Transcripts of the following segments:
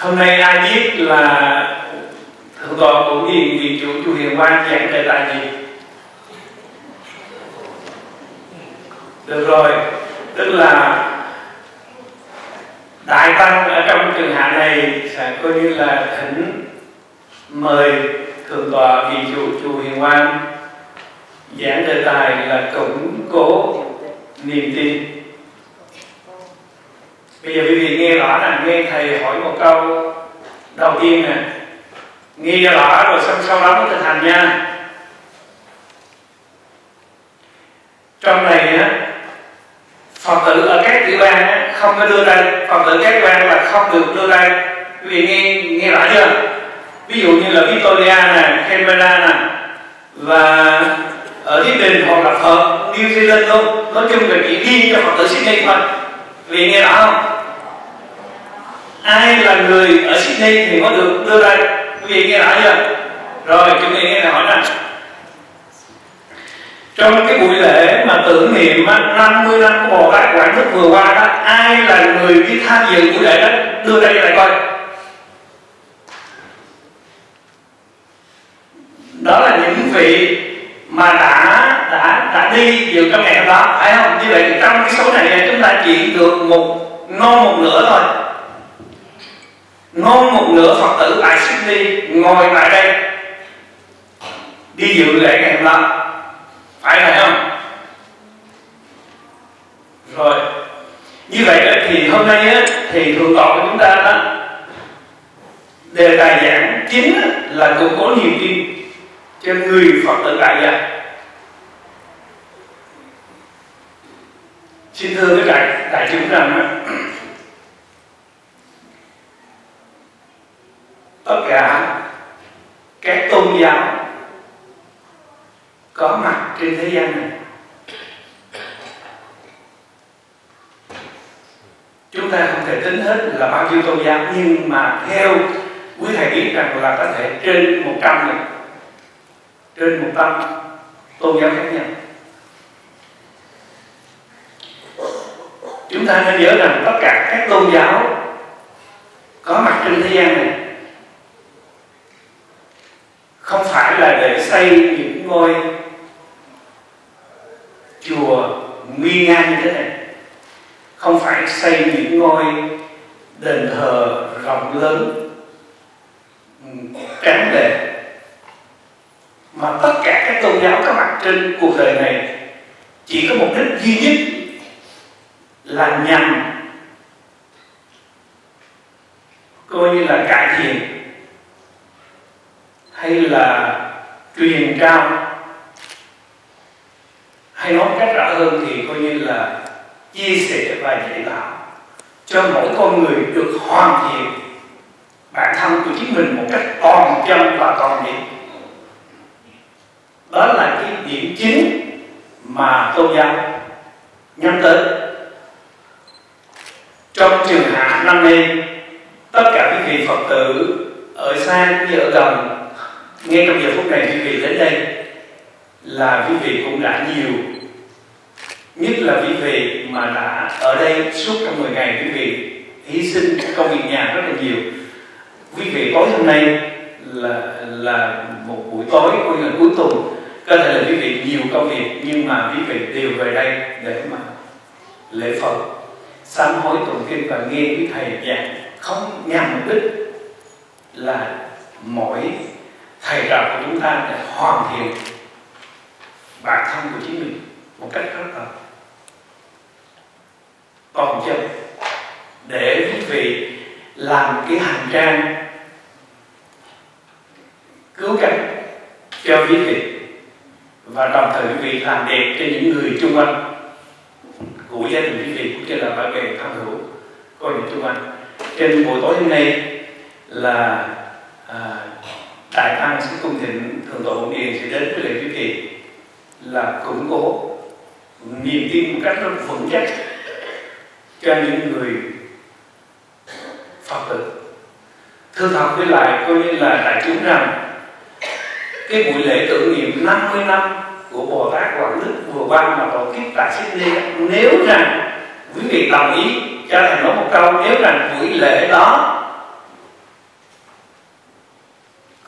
hôm nay ai biết là thượng tọa cũng hiền vị chủ chùa hiền quang giảng đề tài gì? Được rồi, tức là đại tăng ở trong trường hạ này sẽ coi như là thỉnh mời thượng tọa vị chủ chùa hiền quang giảng đề tài là củng cố niềm tin bây giờ quý vị nghe rõ là nghe thầy hỏi một câu. Đầu tiên nè nghe rõ rồi xong sau đó mới thực hành nha. Trong này á phật tử ở các tiểu bang á, không có đưa tay phật tử các bang là không được đưa tay quý vị nghe nghe rõ chưa? Ví dụ như là Victoria nè Canberra nè và ở Thiết Đình hoặc là Phật New Zealand luôn. Nói chung là chỉ đi cho Phật tử Sydney thôi vì nghe rõ không? Ai là người ở Sydney thì có được đưa ra? Quý vị nghe rõ chưa? Rồi, chúng ta nghe này hỏi rằng, trong cái buổi lễ mà tưởng niệm 50 năm của Bồ Tát Quảng Thức vừa qua đó, ai là người đi tham dự buổi lễ đó? Đưa đây lại coi. Đó là những vị mà đã đã đã đi dự trong ngày hôm đó phải không? Như vậy thì trong cái số này chúng ta chỉ được một non một nửa thôi. Non một nửa phật tử tại Sydney ngồi tại đây đi dự lễ ngày hôm đó. Phải phải không? Rồi. Như vậy thì hôm nay á, thì thượng tọa của chúng ta đó đề tài giảng chính là củng cố niềm tin cho người phật tử tại gia. Xin thưa với đại đại chúng rằng á, tất cả các tôn giáo có mặt trên thế gian này. Chúng ta không thể tính hết là bao nhiêu tôn giáo nhưng mà theo quý thầy biết rằng là có thể trên một trăm này trên một trăm tôn giáo khác nhau. Chúng ta nên nhớ rằng tất cả các tôn giáo có mặt trên thế gian này không phải là để xây những ngôi chùa nguy nga như thế này. Không phải xây những ngôi đền thờ rộng lớn lễ tưởng niệm 50 năm của Bồ Tát hoàng Đức vừa qua mà tổ chức tại Sydney nếu rằng quý vị đồng ý cho thầy nói một câu nếu rằng buổi lễ đó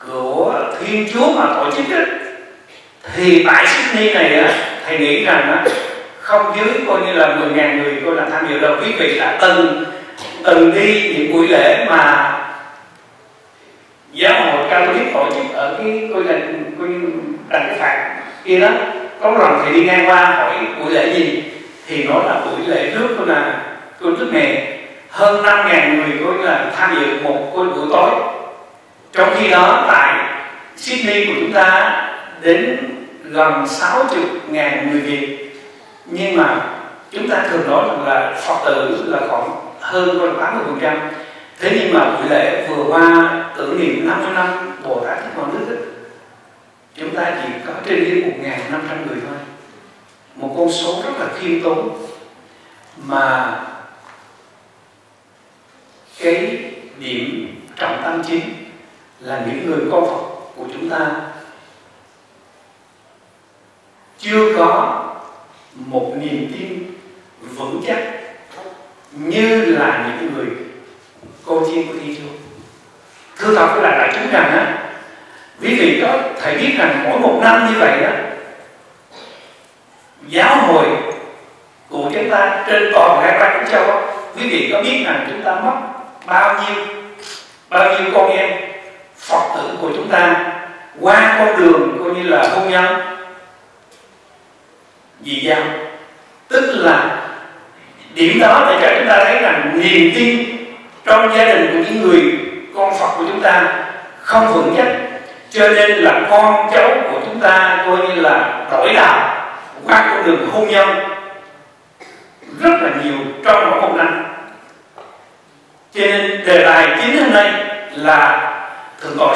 của Thiên Chúa mà tổ chức ấy, thì tại Sydney này á, thầy nghĩ rằng á, không dưới coi như là 10.000 người coi là tham dự đâu. Quý vị đã từng từng đi những buổi lễ mà giáo hội Catholic tổ chức ở cái coi là coi như đằng cái phạt. Kia đó, có một lần thì đi ngang qua hỏi buổi lễ gì? Thì nói là buổi lễ trước tôi là tôi trước nghề. Hơn 5.000 người coi là tham dự một cái buổi tối. Trong khi đó, tại Sydney của chúng ta, đến gần 60 ngàn người Việt. Nhưng mà chúng ta thường nói rằng là Phật tử là khoảng hơn hơn 80 phần trăm thế nhưng mà buổi lễ vừa qua tưởng niệm 500 năm Bồ Tát Thích Quảng Đức ấy, chúng ta chỉ có trên dưới 1.500 người thôi. Một con số rất là khiêm tốn mà cái điểm trọng tâm chính là những người con Phật của chúng ta chưa có một niềm tin vững chắc như là những người cô chiên của Thiên Chúa. Thưa thật với lại đại chúng rằng á, quý vị có thể biết rằng mỗi một năm như vậy á, giáo hội của chúng ta trên toàn hai ba chúng châu á, quý vị có biết rằng chúng ta mất bao nhiêu bao nhiêu con em Phật tử của chúng ta qua con đường coi như là hôn nhân vì giao tức là điểm đó để cho chúng ta thấy rằng niềm tin trong gia đình của những người con Phật của chúng ta không vững chắc cho nên là con cháu của chúng ta coi như là đổi đạo, qua con đường hôn nhân, rất là nhiều trong một công năm cho nên đề tài chính hôm nay là thượng tọa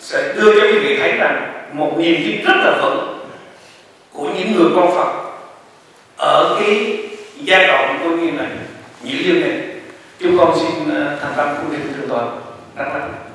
sẽ đưa cho quý vị thấy rằng một niềm tin rất là vững của những người con Phật ở cái giai đoạn coi như là những liên này chúng con xin thành tâm cung kính thượng tọa đăng đăng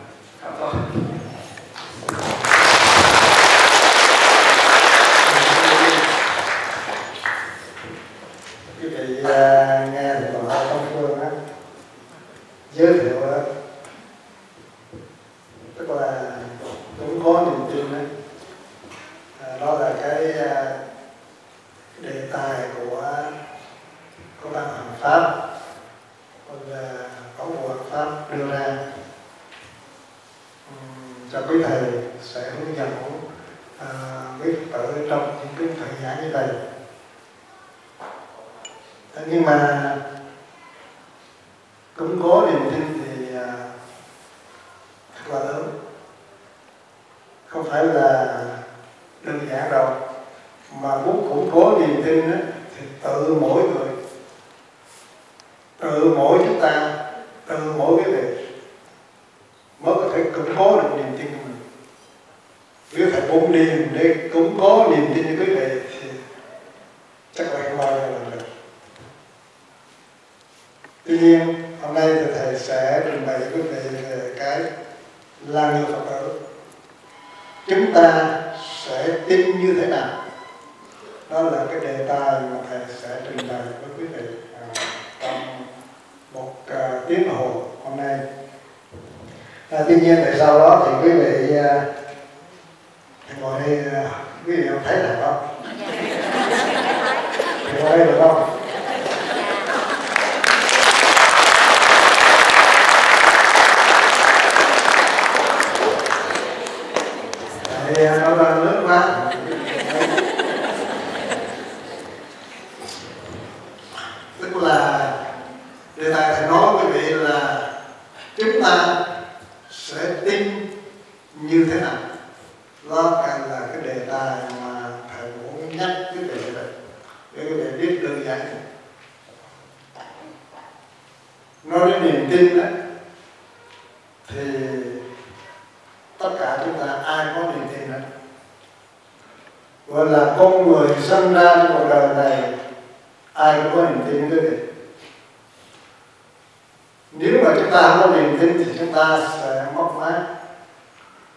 nếu mà chúng ta không có niềm tin thì chúng ta sẽ mất mát.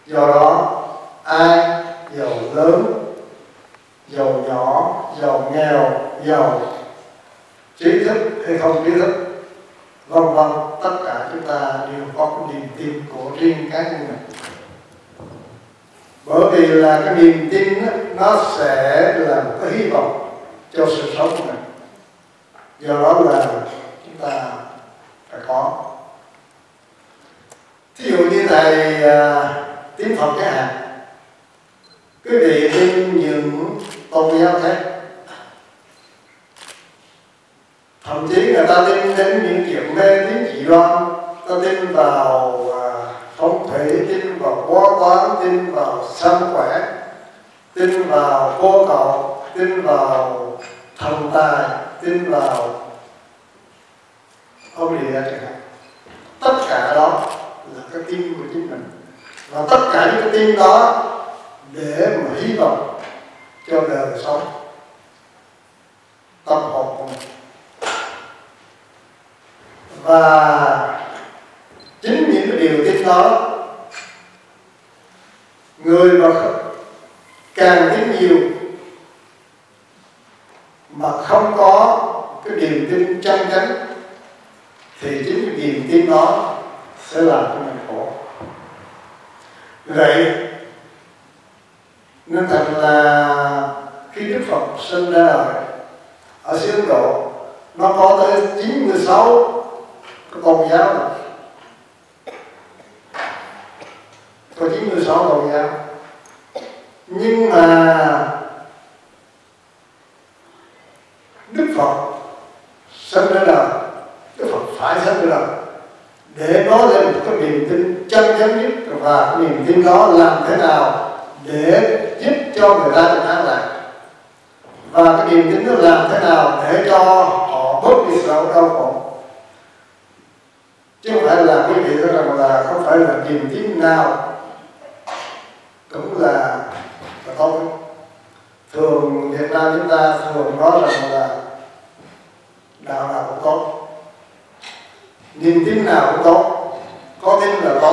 Do đó ai giàu lớn giàu nhỏ giàu nghèo giàu trí thức hay không trí thức vân vân tất cả chúng ta đều có cái niềm tin của riêng cá nhân mình. Bởi vì là cái niềm tin đó, nó sẽ là một cái hy vọng cho sự sống của mình. Do đó là chúng ta phải có. Thí dụ như thầy à, tiếng phật chẳng hạn quý vị tin những tôn giáo thế, thậm chí người ta tin đến những chuyện mê tín dị đoan ta tin vào à, phong thủy tin vào quá toán tin vào sức khỏe tin vào cô cậu tin vào thần tài tin vào ông địa chẳng hạn tất cả đó là cái tin của chính mình. Và tất cả những cái tin đó để mà hy vọng cho đời sống, tâm hồn của mình. Và chính những cái điều tin đó, người mà càng tin nhiều mà không có cái niềm tin chân chánh thì chính cái niềm tin đó sẽ làm cho mình khổ vậy, nên thật là khi Đức Phật sinh ra đời ở xứ Ấn Độ, nó có tới 96 cái tôn giáo này. có 96 tôn giáo nhưng mà Đức Phật sinh ra đời phải sớm được đời để có lên một cái niềm tin chân chánh nhất, và niềm tin đó làm thế nào để giúp cho người ta được an lạc và cái niềm tin đó làm thế nào để cho họ bớt đi sự đau khổ? Chứ không phải là quý vị nói rằng là không phải là niềm tin nào cũng là là tốt thường Việt Nam chúng ta thường nói rằng là đạo nào cũng tốt niềm tin nào cũng tốt có tin là có.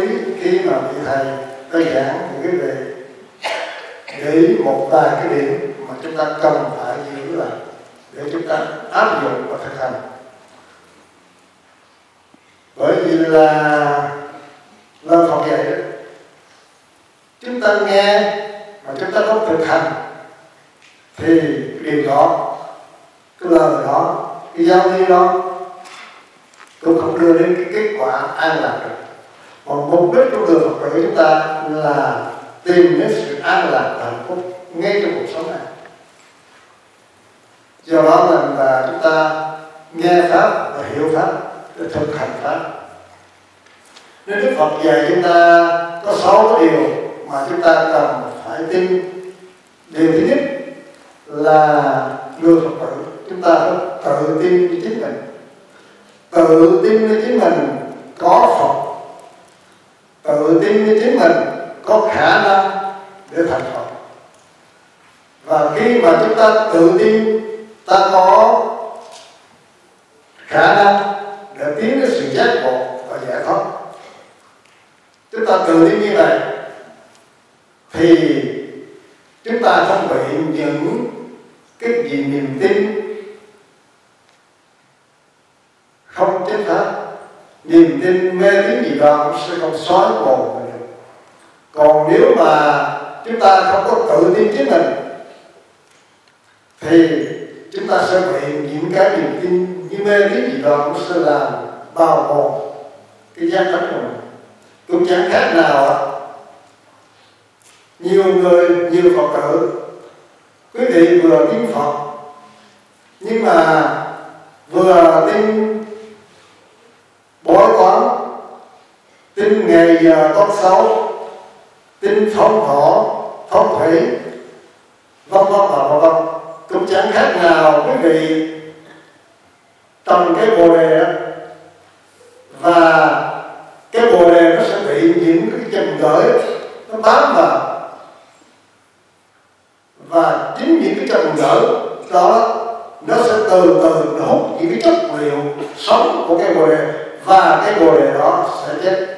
Ý khi mà vị thầy có giảng những cái về để một vài cái điểm mà chúng ta cần phải giữ lại để chúng ta áp dụng và thực hành. Bởi vì là lời Phật dạy đó, chúng ta nghe mà chúng ta không thực hành thì điều đó, cái lời đó, cái giao lưu đó cũng không đưa đến cái kết quả an lạc được còn mục đích của người Phật tử chúng ta là tìm đến sự an lạc và hạnh phúc ngay trong cuộc sống này. Do đó là, là chúng ta nghe pháp và hiểu pháp để thực hành pháp. Nên Đức Phật dạy chúng ta có sáu điều mà chúng ta cần phải tin điều thứ nhất là người Phật tử chúng ta phải tự tin với chính mình. Tự tin với chính mình có Phật tự tin với chính mình có khả năng để thành Phật. Và khi mà chúng ta tự tin, ta có khả năng để tiến đến sự giác ngộ và giải thoát. Chúng ta tự tin như vậy thì chúng ta không bị những cái gì niềm tin không chính xác niềm tin mê tín gì đó cũng sẽ không xói mòn mình. Được còn nếu mà chúng ta không có tự tin chính mình, thì chúng ta sẽ bị những cái niềm tin như mê tín gì đó cũng sẽ làm bao mòn cái giác tánh của mình. Cũng chẳng khác nào ạ. Nhiều người, nhiều phật tử, quý vị vừa tin phật, nhưng mà vừa tin bói toán ngày à, giờ tốt xấu tin phong thổ phong thủy, vân vân và vân vân. Cũng chẳng khác nào quý vị trồng cái bồ đề đó. Và cái bồ đề nó sẽ bị những cái chùm gửi, nó bám vào. Và chính những cái chùm gửi đó, nó sẽ từ từ nó hút những cái chất liệu sống của cái bồ đề. Và cái bồ đề đó sẽ chết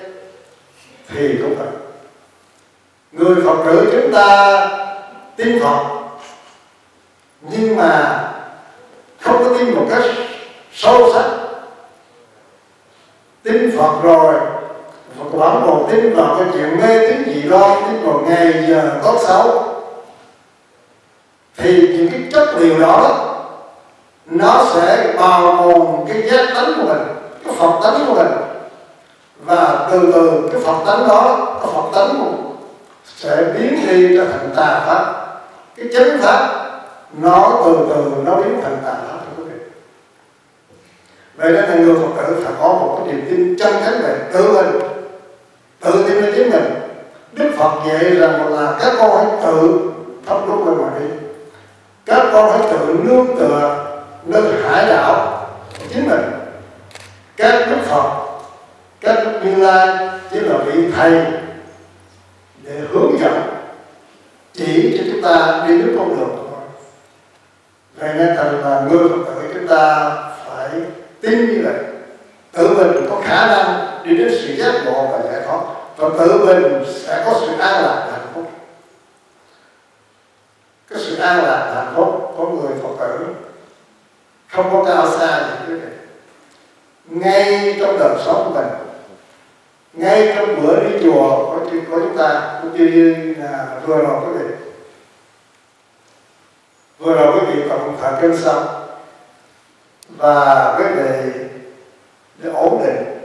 thì cũng phải. Người phật tử chúng ta tin phật, nhưng mà không có tin một cách sâu sắc. Tin phật rồi, Phật vẫn còn tin vào cái chuyện mê tín gì đó tin vào ngày giờ tốt xấu thì những cái chất liệu đó, nó sẽ bào mòn cái giác tánh của mình, cái phật tánh của mình và từ từ, cái phật tánh đó cái phật tánh sẽ biến đi trở thành tà pháp. Cái chánh pháp, nó từ từ, nó biến thành tà pháp, thưa quý vị. Vậy nên là người phật tử phải có một cái niềm tin chân chánh về tự mình, tự tin lên chính mình. Đức phật dạy rằng là các con hãy tự thắp lúc lên mà đi. Các con hãy tự nương tựa nơi hải đảo chính mình. Các đức phật các biên lai chỉ là vị thầy để hướng dẫn, chỉ cho chúng ta đi đến con đường thôi vậy nên thành là người phật tử, chúng ta phải tin như vậy. Tự mình có khả năng đi đến sự giác ngộ và giải thoát, và tự mình sẽ có sự an lạc và hạnh phúc. Cái sự an lạc và hạnh phúc của người phật tử không có cao xa gì quý vị ngay trong đời sống của mình ngay trong bữa đi chùa của, của chúng ta cũng như là vừa rồi quý vị. Vừa rồi quý vị còn thở cơn xong và quý vị để ổn định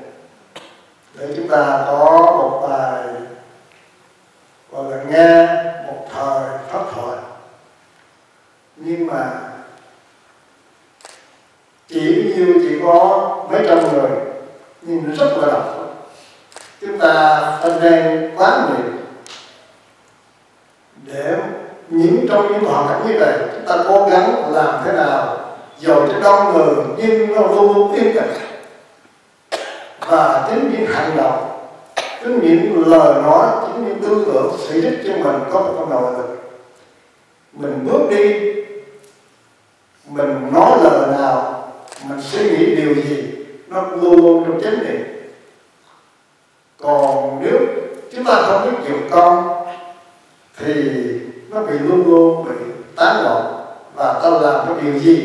để chúng ta có một bài gọi là nghe một thời pháp thoại nhưng mà chỉ như chỉ có mấy trăm người nhưng rất là độc chúng ta phải nên quán niệm để những trong những hoàn cảnh như vậy, chúng ta cố gắng làm thế nào dầu cho đông người nhưng nó luôn luôn yên tĩnh và chính những hành động, chính những lời nói, chính những tư tưởng sẽ giúp cho mình có một con nội lực. Mình bước đi, mình nói lời nào, mình suy nghĩ điều gì, nó luôn luôn trong chánh niệm còn nếu chúng ta không biết dụng con thì nó bị luôn luôn bị tán loạn và ta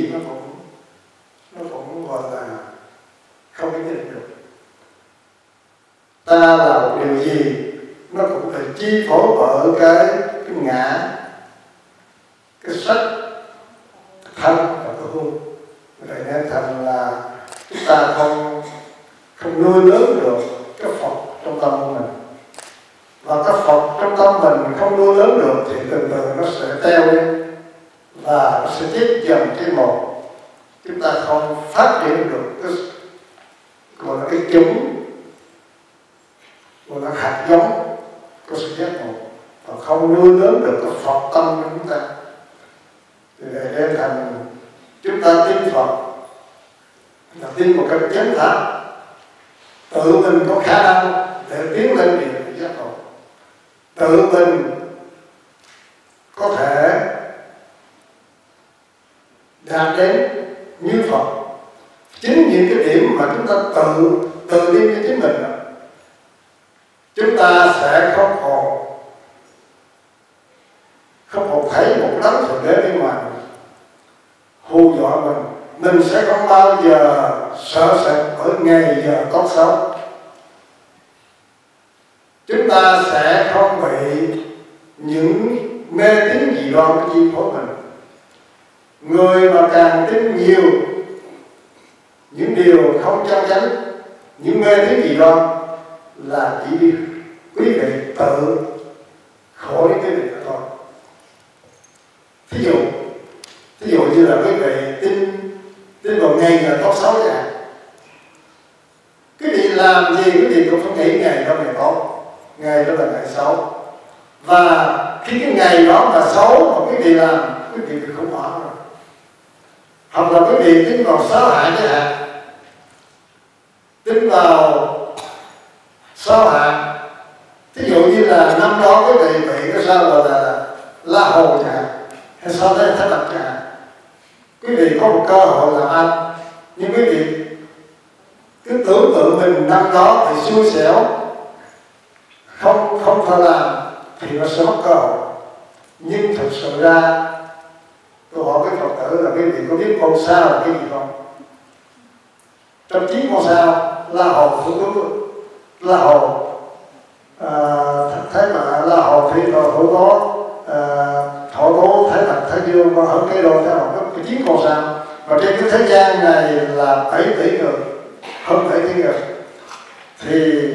thế hay sau đây thất lập cả quý vị có một cơ hội làm ăn. Nhưng quý vị cứ tưởng tượng mình năm đó thì xui xẻo không không phải làm thì nó sẽ mất cơ hội. Nhưng thực sự ra tôi hỏi cái phật tử là quý vị có biết con sao là cái gì không? Trong chín con sao la hồ thủ tướng la hồ à, thấy mà la hầu thì rồi thủ có à, thọ tố thái bạch thái dương và ở cái đôi theo một cái chiến, con sao. Và trên cái thế gian này là 7 tỷ người, hơn 7 tỷ người. Thì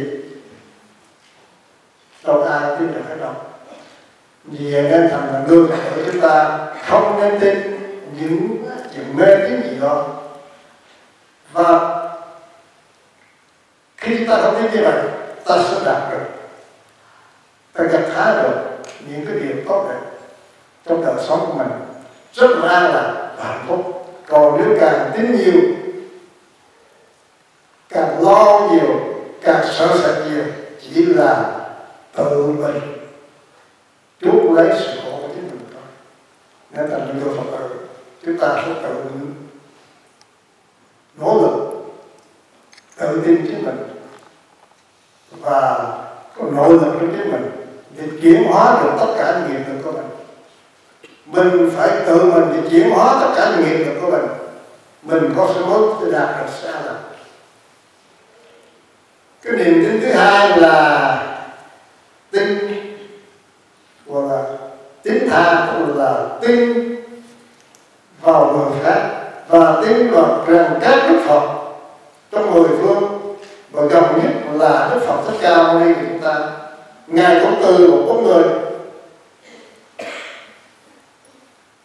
đâu ai tin được hết đâu. Vì nên thành là người của chúng ta không nên tin những chuyện mê tín gì đó và khi chúng ta không tin như vậy, ta sẽ đạt được, ta gặt hái được những cái điều tốt đẹp trong đời sống của mình. Rất là an lạc và hạnh phúc. Còn nếu càng tin nhiều, càng lo nhiều, càng sợ sệt nhiều, chỉ là tự mình. Chuốc lấy sự khổ của chính mình thôi. Nên thành người phật tử, chúng ta phải tự nỗ lực, tự tin chính mình. Và có nội lực của chính mình, để chuyển hóa được tất cả những nghiệp lực của mình mình phải tự mình để chuyển hóa tất cả những nghiệp lực của mình. Mình có sự mốt để đạt được xa lắm cái niềm tin thứ hai là tin. Hoặc là tín tha cũng là tin vào người khác và tin vào rằng các đức phật trong mười phương và gần nhất là đức phật thích ca mâu ni của chúng ta. Ngài cũng từ một con người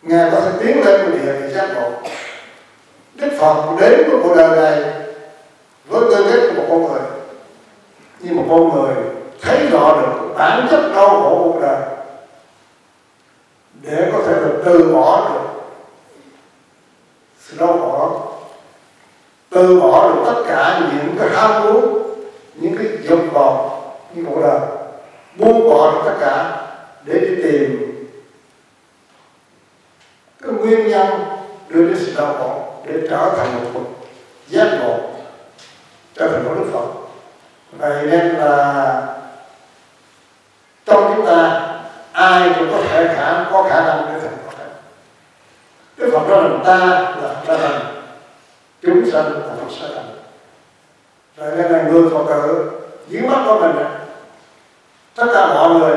ngài có thể tiến lên một địa vị giác ngộ. Đức phật đến với cuộc đời này với tư cách của một con người. Như một con người thấy rõ được bản chất đau khổ cuộc đời để có thể được từ bỏ được sự đau khổ từ bỏ được tất cả những cái ham muốn, những cái dục vọng như cuộc đời, buông bỏ được tất cả để đi tìm cái nguyên nhân đưa đến sự đau khổ để trở thành một bậc giác ngộ, trở thành một đức phật. Vậy nên là trong chúng ta, ai cũng có thể khả, có khả năng để thành phật. Đức phật đó là ta là ta thành chúng sanh là phật sẽ thành vậy nên là người phật tử, dưới mắt của mình, tất cả mọi người,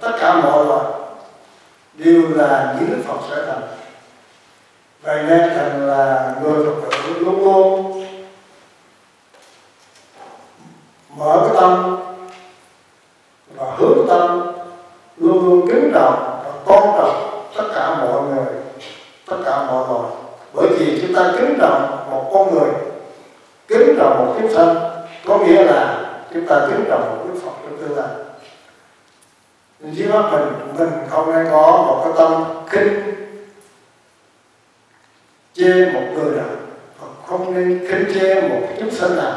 tất cả mọi loài đều là những phật sẽ thành vậy nên thành là người phật tử luôn luôn mở cái tâm và hướng tâm, luôn luôn kính trọng và tôn trọng tất cả mọi người, tất cả mọi loài. Bởi vì chúng ta kính trọng một con người, kính trọng một kiếp sanh có nghĩa là chúng ta kính trọng một đức phật trong tương lai. Dưới mắt mình mình không nên có một cái tâm khinh chê một người nào không nên khinh chê một chúng sinh nào,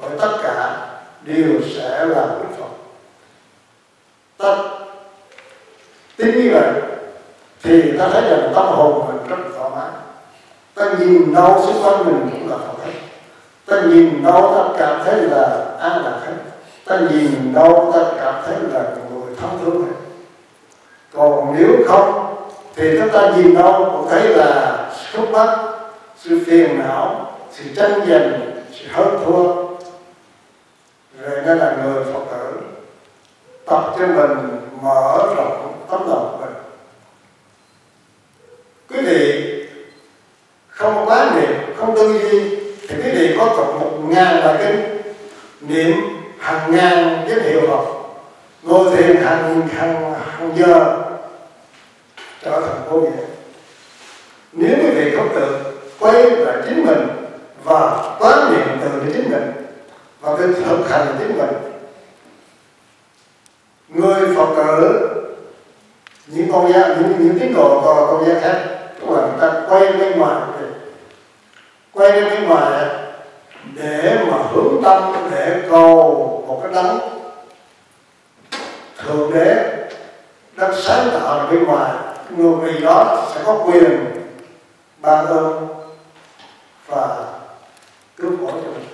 bởi tất cả đều sẽ là đức phật. Ta tin như vậy, thì ta thấy rằng tâm hồn mình rất thoải mái. Ta nhìn đâu xung quanh mình cũng là phật hết. Ta nhìn đâu ta cảm thấy là an lạc hết. Ta nhìn đâu ta cảm thấy là người thông thương hết. Còn nếu không, thì chúng ta nhìn đâu cũng thấy là khúc mắc sự phiền não, sự tranh giành, sự hơn thua. Rồi nên là người phật tử tập cho mình mở rộng tấm lòng mình. Quý vị không quán niệm, không tư duy, thì quý vị có cộng một ngàn bài kinh niệm hàng ngàn cái hiệu học ngồi thiền hàng hàng hàng giờ. Trở thành vô nghĩa nếu quý vị không tự quay lại chính mình và quán niệm từ chính mình và cái thực hành chính mình, người phật tử, những con gia, những những tín đồ còn con gia khác tức là người ta quay bên ngoài quay bên ngoài để mà hướng tâm, để cầu một cái đấng thượng đế đất sáng tạo bên ngoài. Người vì đó sẽ có quyền ban ơn và cứu khổ cho mình.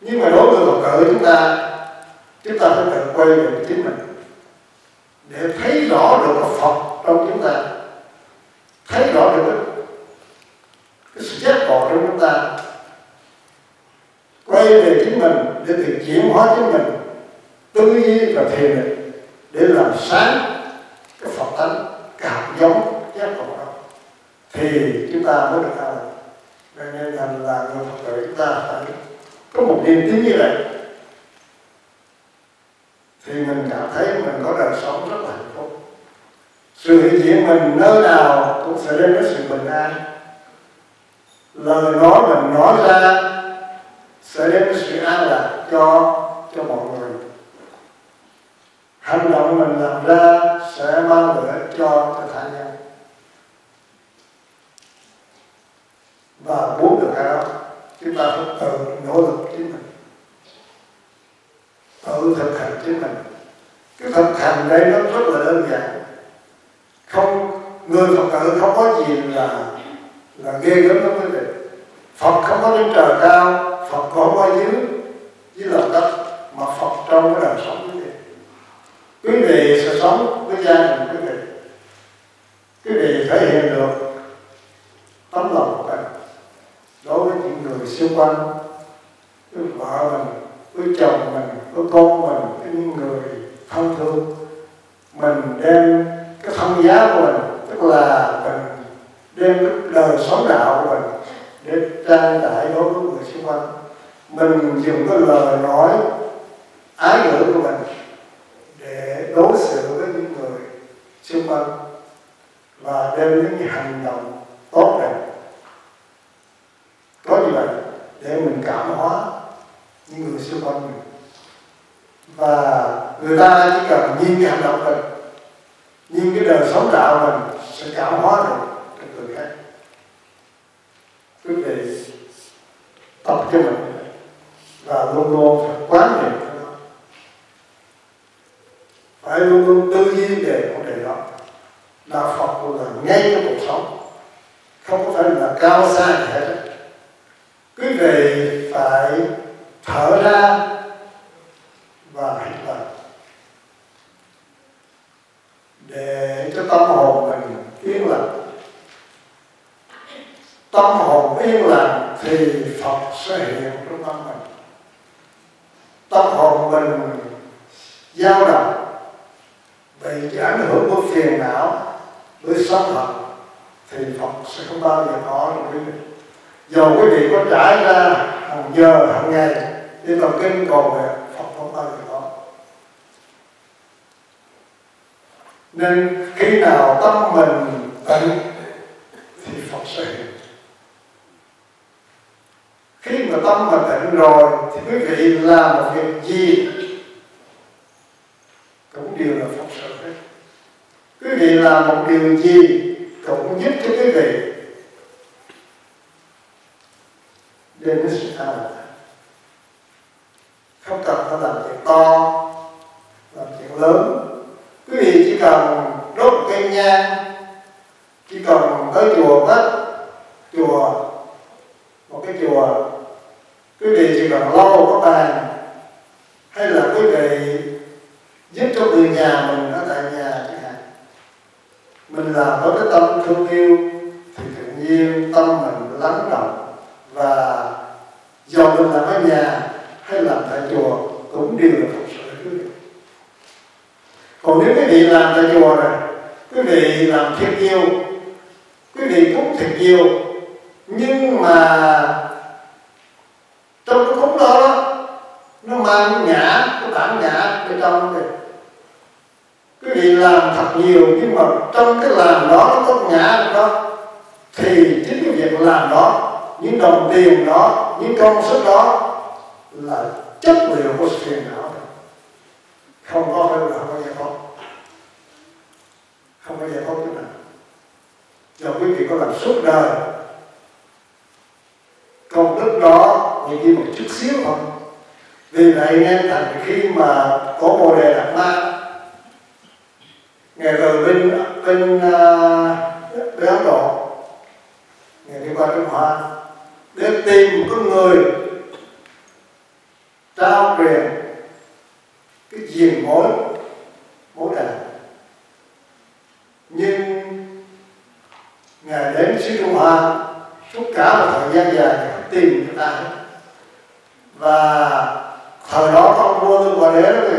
Nhưng mà đối với phật tử chúng ta chúng ta phải tự quay về chính mình để thấy rõ được cái Phật trong chúng ta thấy rõ được cái, cái sự giác ngộ trong chúng ta quay về chính mình để thực chuyển hóa chính mình tư duy và thiền định để làm sáng cái Phật tánh cảm giống giác ngộ thì chúng ta mới được an lạc nên thành là người Phật tử, chúng ta phải có một niềm tin như vậy. Thì mình cảm thấy mình có đời sống rất là hạnh phúc. Sự hiện diện mình nơi nào cũng sẽ đem đến sự bình an. Lời nói mình nói ra sẽ đem đến sự an lạc cho cho mọi người. Hành động mình làm ra sẽ mang lợi cho cho thả nhân. Và muốn được cái đó chúng ta phải tự nỗ lực chính mình. Tự thực hành chính mình. Cái thực hành đây nó rất là đơn giản. Không, người phật tử không có gì là là ghê gớm lắm quý vị. Phật không có trên trời cao, phật không có dưới dưới lòng đất, mà phật trong cái đời sống quý vị. Quý vị sẽ sống với gia đình quý vị. Quý vị thể hiện được tấm lòng của đối với những người xung quanh với vợ mình với chồng mình với con mình với những người thân thương, mình đem cái thân giá của mình, tức là mình đem cái đời sống đạo của mình để trang trải đối với người xung quanh. Mình dùng cái lời nói, ái ngữ của mình để đối xử với những người xung quanh và đem những hành động tốt đẹp để mình cảm hóa những người xung quanh mình. Và người ta chỉ cần nhìn cái hành động mình, nhìn cái đời sống đạo mình, sẽ cảm hóa được cái người khác. Quý vị tập cho mình và luôn luôn phải quán niệm phải luôn luôn tư duy về vấn đề đó. Đạo Phật là ngay trong cuộc sống, không phải là cao xa gì hết quý vị phải thở ra và hít vào để cho tâm hồn mình yên lặng tâm hồn yên lặng thì Phật sẽ hiện trong tâm mình tâm hồn mình dao động bị ảnh hưởng của phiền não với sân hận thì Phật sẽ không bao giờ có được quý vị dù quý vị có trải ra hàng giờ hàng ngày đi vào kinh cầu nguyện Phật không bao giờ có nên khi nào tâm mình tịnh thì Phật sẽ hiện khi mà tâm mà tịnh rồi thì quý vị làm một việc gì cũng đều là Phật sự hết quý vị làm một điều gì cũng giúp cho quý vị đến với sự an lạc không cần phải làm chuyện to làm chuyện lớn quý vị chỉ cần đốt một cây nhang chỉ cần tới chùa tết chùa một cái chùa quý vị chỉ cần lau có bàn hay là quý vị giúp cho người nhà mình ở tại nhà chẳng hạn mình làm với cái tâm thương yêu thì tự nhiên tâm mình lắng động và dù mình làm ở nhà hay làm tại chùa cũng đều là thật sự quý vị còn nếu quý vị làm tại chùa này quý vị làm thiệt nhiều quý vị cúng thiệt nhiều nhưng mà trong cái cúng đó, đó nó mang nhã cái bản nhã bên trong này quý vị làm thật nhiều nhưng mà trong cái làm đó nó có nhã đó thì chính cái việc làm đó những đồng tiền đó những công sức đó là chất liệu của phiền não không có đâu là không có giải thoát không có giải thoát chút nào cho quý vị có làm suốt đời. Công đức đó chỉ đi một chút xíu thôi. Vì vậy nên thành khi mà có bồ đề đạt ma ngày rồi bên bên bên ấn độ ngày đi qua trung hoa, để tìm một con người trao truyền cái diền mối mối đàn. Nhưng ngài đến xứ trung hoa suốt cả một thời gian dài tìm người ta. Hết và thời đó ông vua tương hòa đế đó thì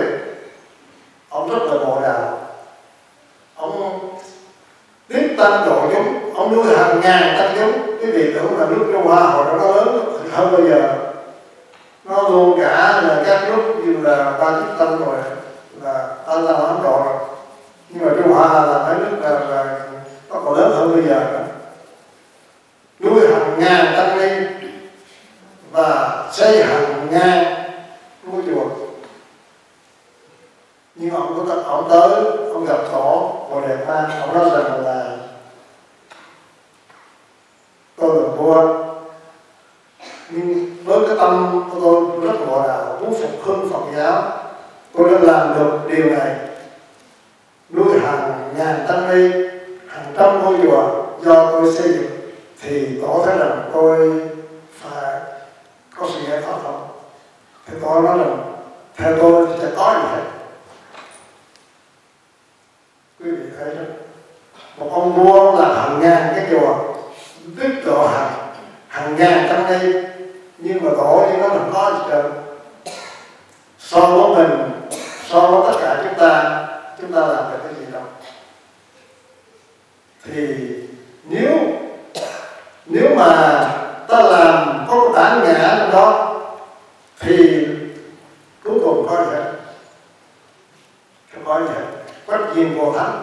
ông rất là bồ đạo ông tiếp tăng độ chúng ông nuôi hàng ngàn tăng chúng. Cái việc tưởng là nước trung hoa hồi đó nó lớn hơn bây giờ nó luôn cả là các nước như là ba chức tâm rồi là anh là ấn độ rồi. Nhưng mà trung hoa là mấy nước là, là còn lớn hơn bây giờ. Nuôi hàng ngàn tăng ni và xây hàng ngàn ngôi chùa. Nhưng ông có ông tới, ông gặp tổ bồ đề ma, ông nói rằng là tôi là vua. Nhưng với cái tâm của tôi rất ngộ đạo muốn phục hưng Phật giáo. Tôi đã làm được điều này. Nuôi hàng ngàn tăng ni trong ngôi chùa do tôi xây dựng, thì tổ thấy rằng tôi phải có sự giải thoát không thì tổ nói rằng theo tôi sẽ có gì hết quý vị thấy đó, một ông vua là hàng ngàn cái chùa, đức độ hàng hàng ngàn trong đây, nhưng mà tổ thì nó là có gì trơn. So với mình, so với tất cả chúng ta chúng ta làm được cái gì đâu thì nếu nếu mà ta làm có cái bản ngã trong đó, thì cuối cùng có gì hết không có gì hết quách diên vô thắng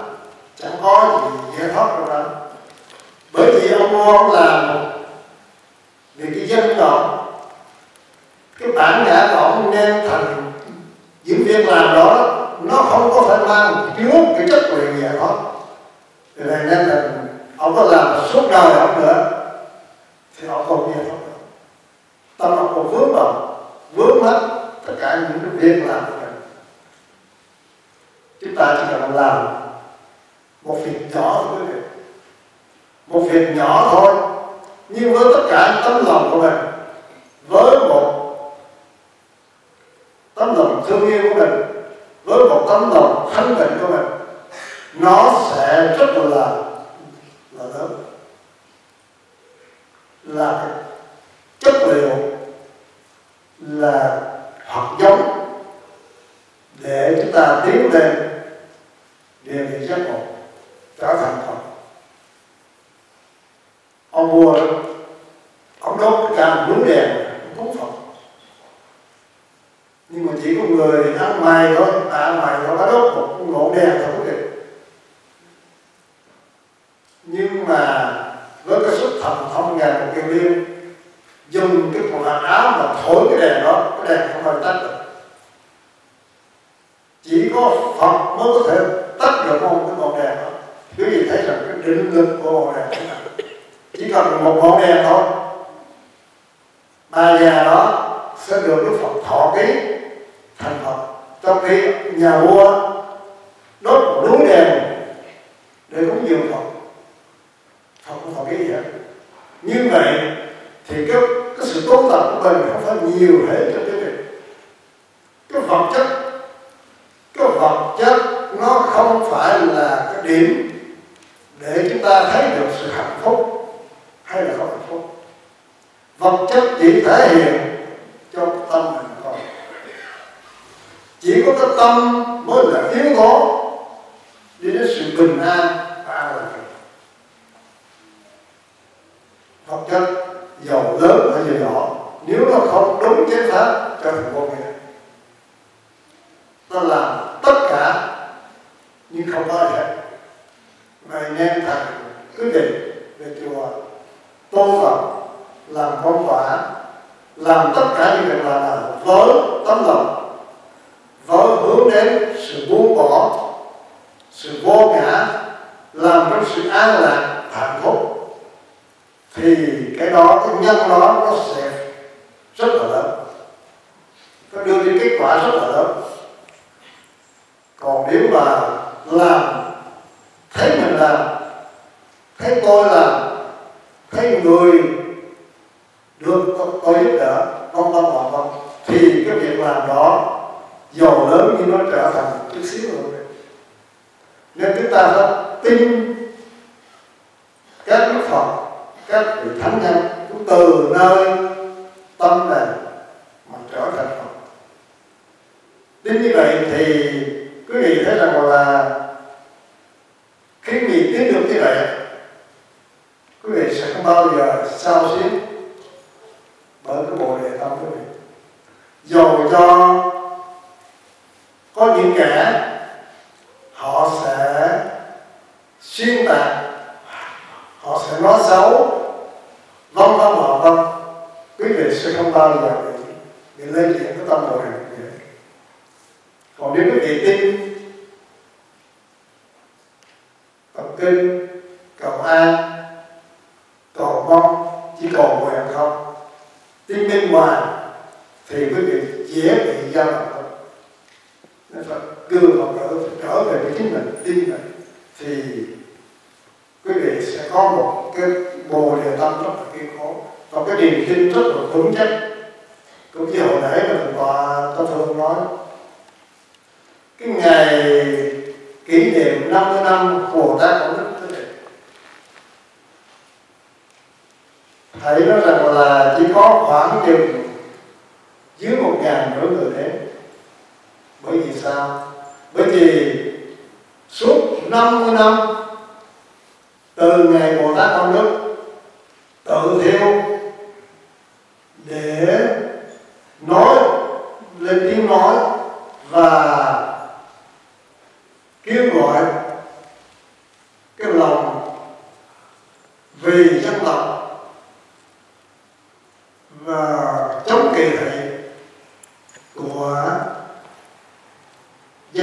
chẳng có gì giải thoát đâu đó bởi vì ông vua ông làm vì cái dân đó. Cái bản ngã của ông nên thành những việc làm đó, nó không có phải mang trước cái chất quyền gì thoát. Thì này nên là ông có làm suốt đời ông nữa thì họ không giải thoát được tâm ông còn vướng vào vướng mất tất cả những cái việc làm của mình chúng ta chỉ cần làm một việc nhỏ thôi. Nhưng với tất cả tấm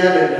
gia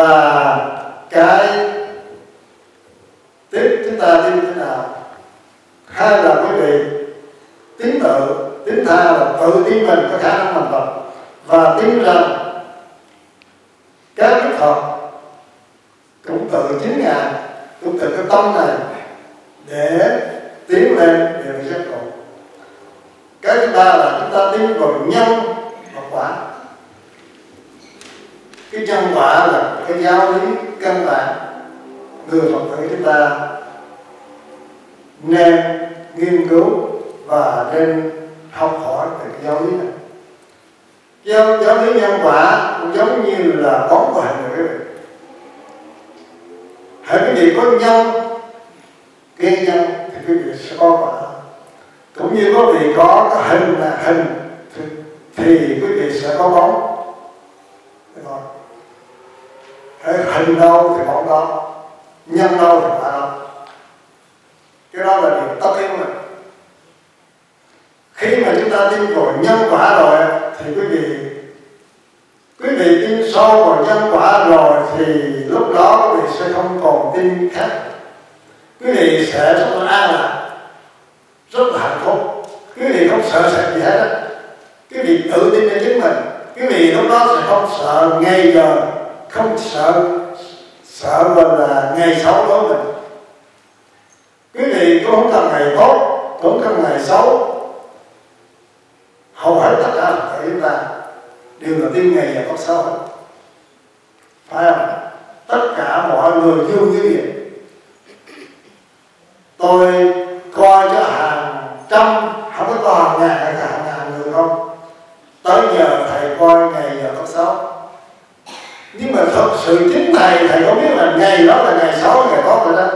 và cái tiếp chúng ta tin thế nào? Hai là quý vị, tín tự, tín tha là tự tin mình có khả năng làm Phật. Và tin rằng các đức Phật cũng tự chính ngài cũng tự cái tâm này để tiến lên để giác ngộ cái thứ ba là chúng ta tin vào nhân và quả cái nhân quả là cái giáo lý căn bản người phật tử chúng ta nên nghiên cứu và nên học hỏi về cái giáo lý này. Giáo, giáo lý nhân quả cũng giống như là bóng của hành người quý vị. Hãy cái gì có nhân gây nhân thì quý vị sẽ có quả. Cũng như có vị có cái hình là hình thì, thì quý vị sẽ có bóng. Hãy hình đâu thì bóng đó nhân đâu thì quả cái đó là điều tất yếu mà. Khi mà chúng ta tin vào nhân quả rồi thì quý vị quý vị tin sâu vào nhân quả rồi thì lúc đó quý vị sẽ không còn tin khác. Quý vị sẽ rất là an lạc, rất là hạnh phúc. Quý vị không sợ sệt gì hết á. Quý vị tự tin cho chính mình. Quý vị lúc đó sẽ không sợ ngày giờ không sợ sợ mình là ngày xấu đối mình quý vị cũng không cần ngày tốt cũng không ngày xấu. Hầu hết tất cả tất chúng ta đều là tin ngày và có xấu. Hết phải không? Tất cả mọi người dương như vậy. Tôi coi cho hàng trăm, không có toàn hàng ngàn hay hàng ngàn người không. Tới giờ thầy coi ngày giờ có xấu. Nhưng mà thật sự chính thầy thầy có biết là ngày đó là ngày xấu, ngày tốt rồi đó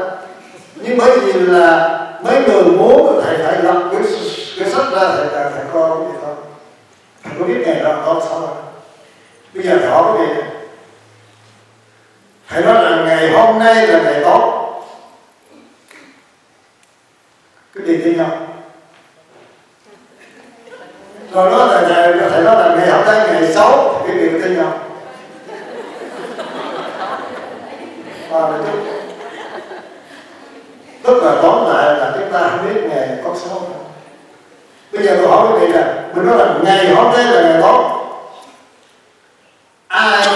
nhưng bởi vì là mấy người muốn thầy phải lập cái, cái sách ra thầy là thầy coi cái gì thôi. Thầy có biết ngày đó tốt sao bây giờ rõ cái gì? Thầy nói là ngày hôm nay là ngày tốt. Cái gì tin không rồi đó là thầy, thầy nói là ngày hôm nay ngày xấu cái gì tin không và một chút tức là tóm lại là chúng ta không biết tốt xấu bây giờ tôi hỏi quý vị là, mình nói là ngày hôm nay là ngày tốt. Ai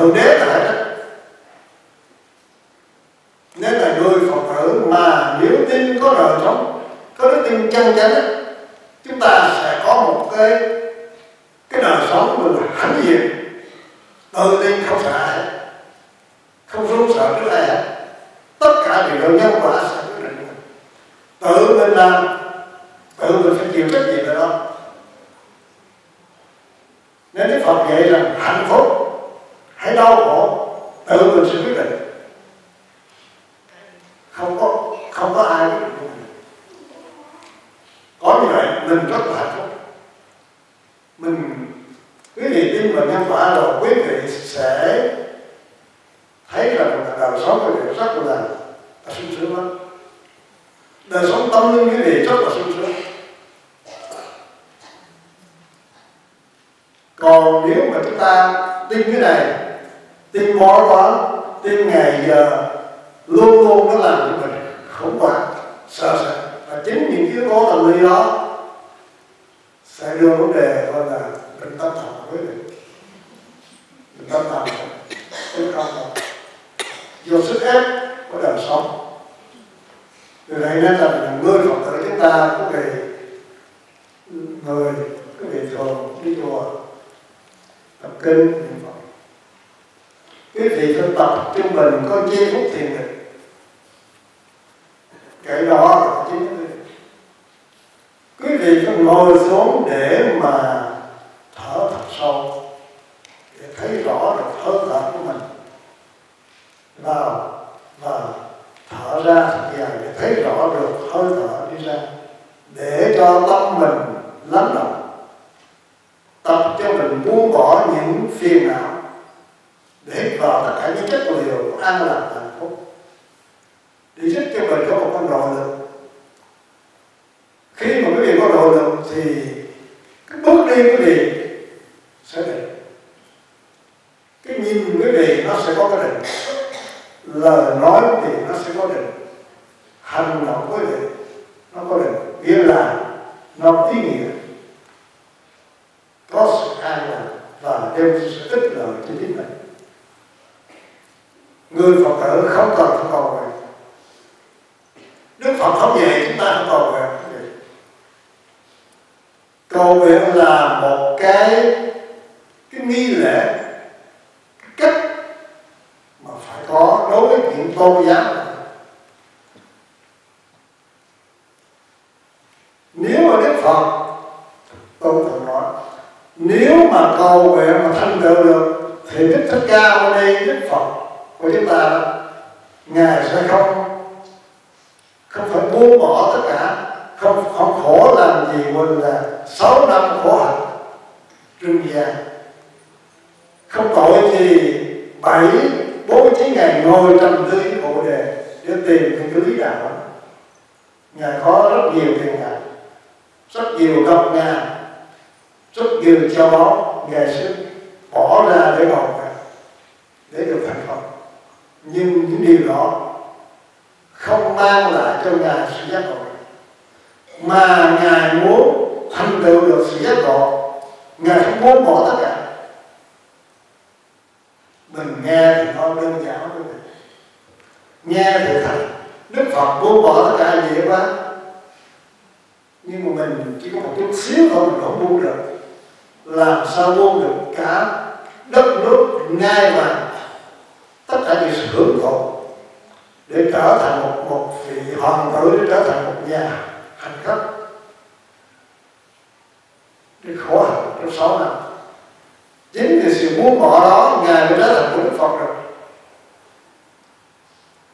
Odette cái nhìn cái đề nó sẽ có cái định lời nói thì nó sẽ có định hành động quý vị nó có định nghĩa là nó có ý nghĩa. Có sự an lành và đem sự ích lợi cho chính mình. Người phật tử không cần phải cầu nguyện. Đức phật không dạy chúng ta không cầu nguyện cầu nguyện là một cái cái nghi lễ của tôn giáo. Nếu mà đức phật tôn thượng nói nếu mà cầu nguyện mà thành tựu được thì đức thích ca hôm nay đức phật của chúng ta ngài sẽ không không phải buông bỏ tất cả không không khổ làm gì mình là sáu năm khổ hạnh rừng gian, không tội gì bảy bố trí ngày ngồi trầm tư khổ đề để tìm những cái lý đạo. Ngài có rất nhiều thiền hạnh rất nhiều gặp ngài rất nhiều cho báu ngày sức bỏ ra để học để được thành công nhưng những điều đó không mang lại cho ngài sự giác ngộ. Mà ngài muốn thành tựu được sự giác ngộ, ngài không muốn bỏ tất cả mình nghe thì nó đơn giản thôi, nghe thì thật. Đức phật buông bỏ tất cả dễ quá nhưng mà mình chỉ có một chút xíu thôi mình không buông được. Làm sao buông được cả đất nước ngai vàng tất cả những sự hưởng thụ để trở thành một một vị hoàng tử để trở thành một nhà hành khách. Để khổ hạnh trong sáu năm chính vì sự muốn bỏ đó, ngài mới trở thành của đức phật rồi.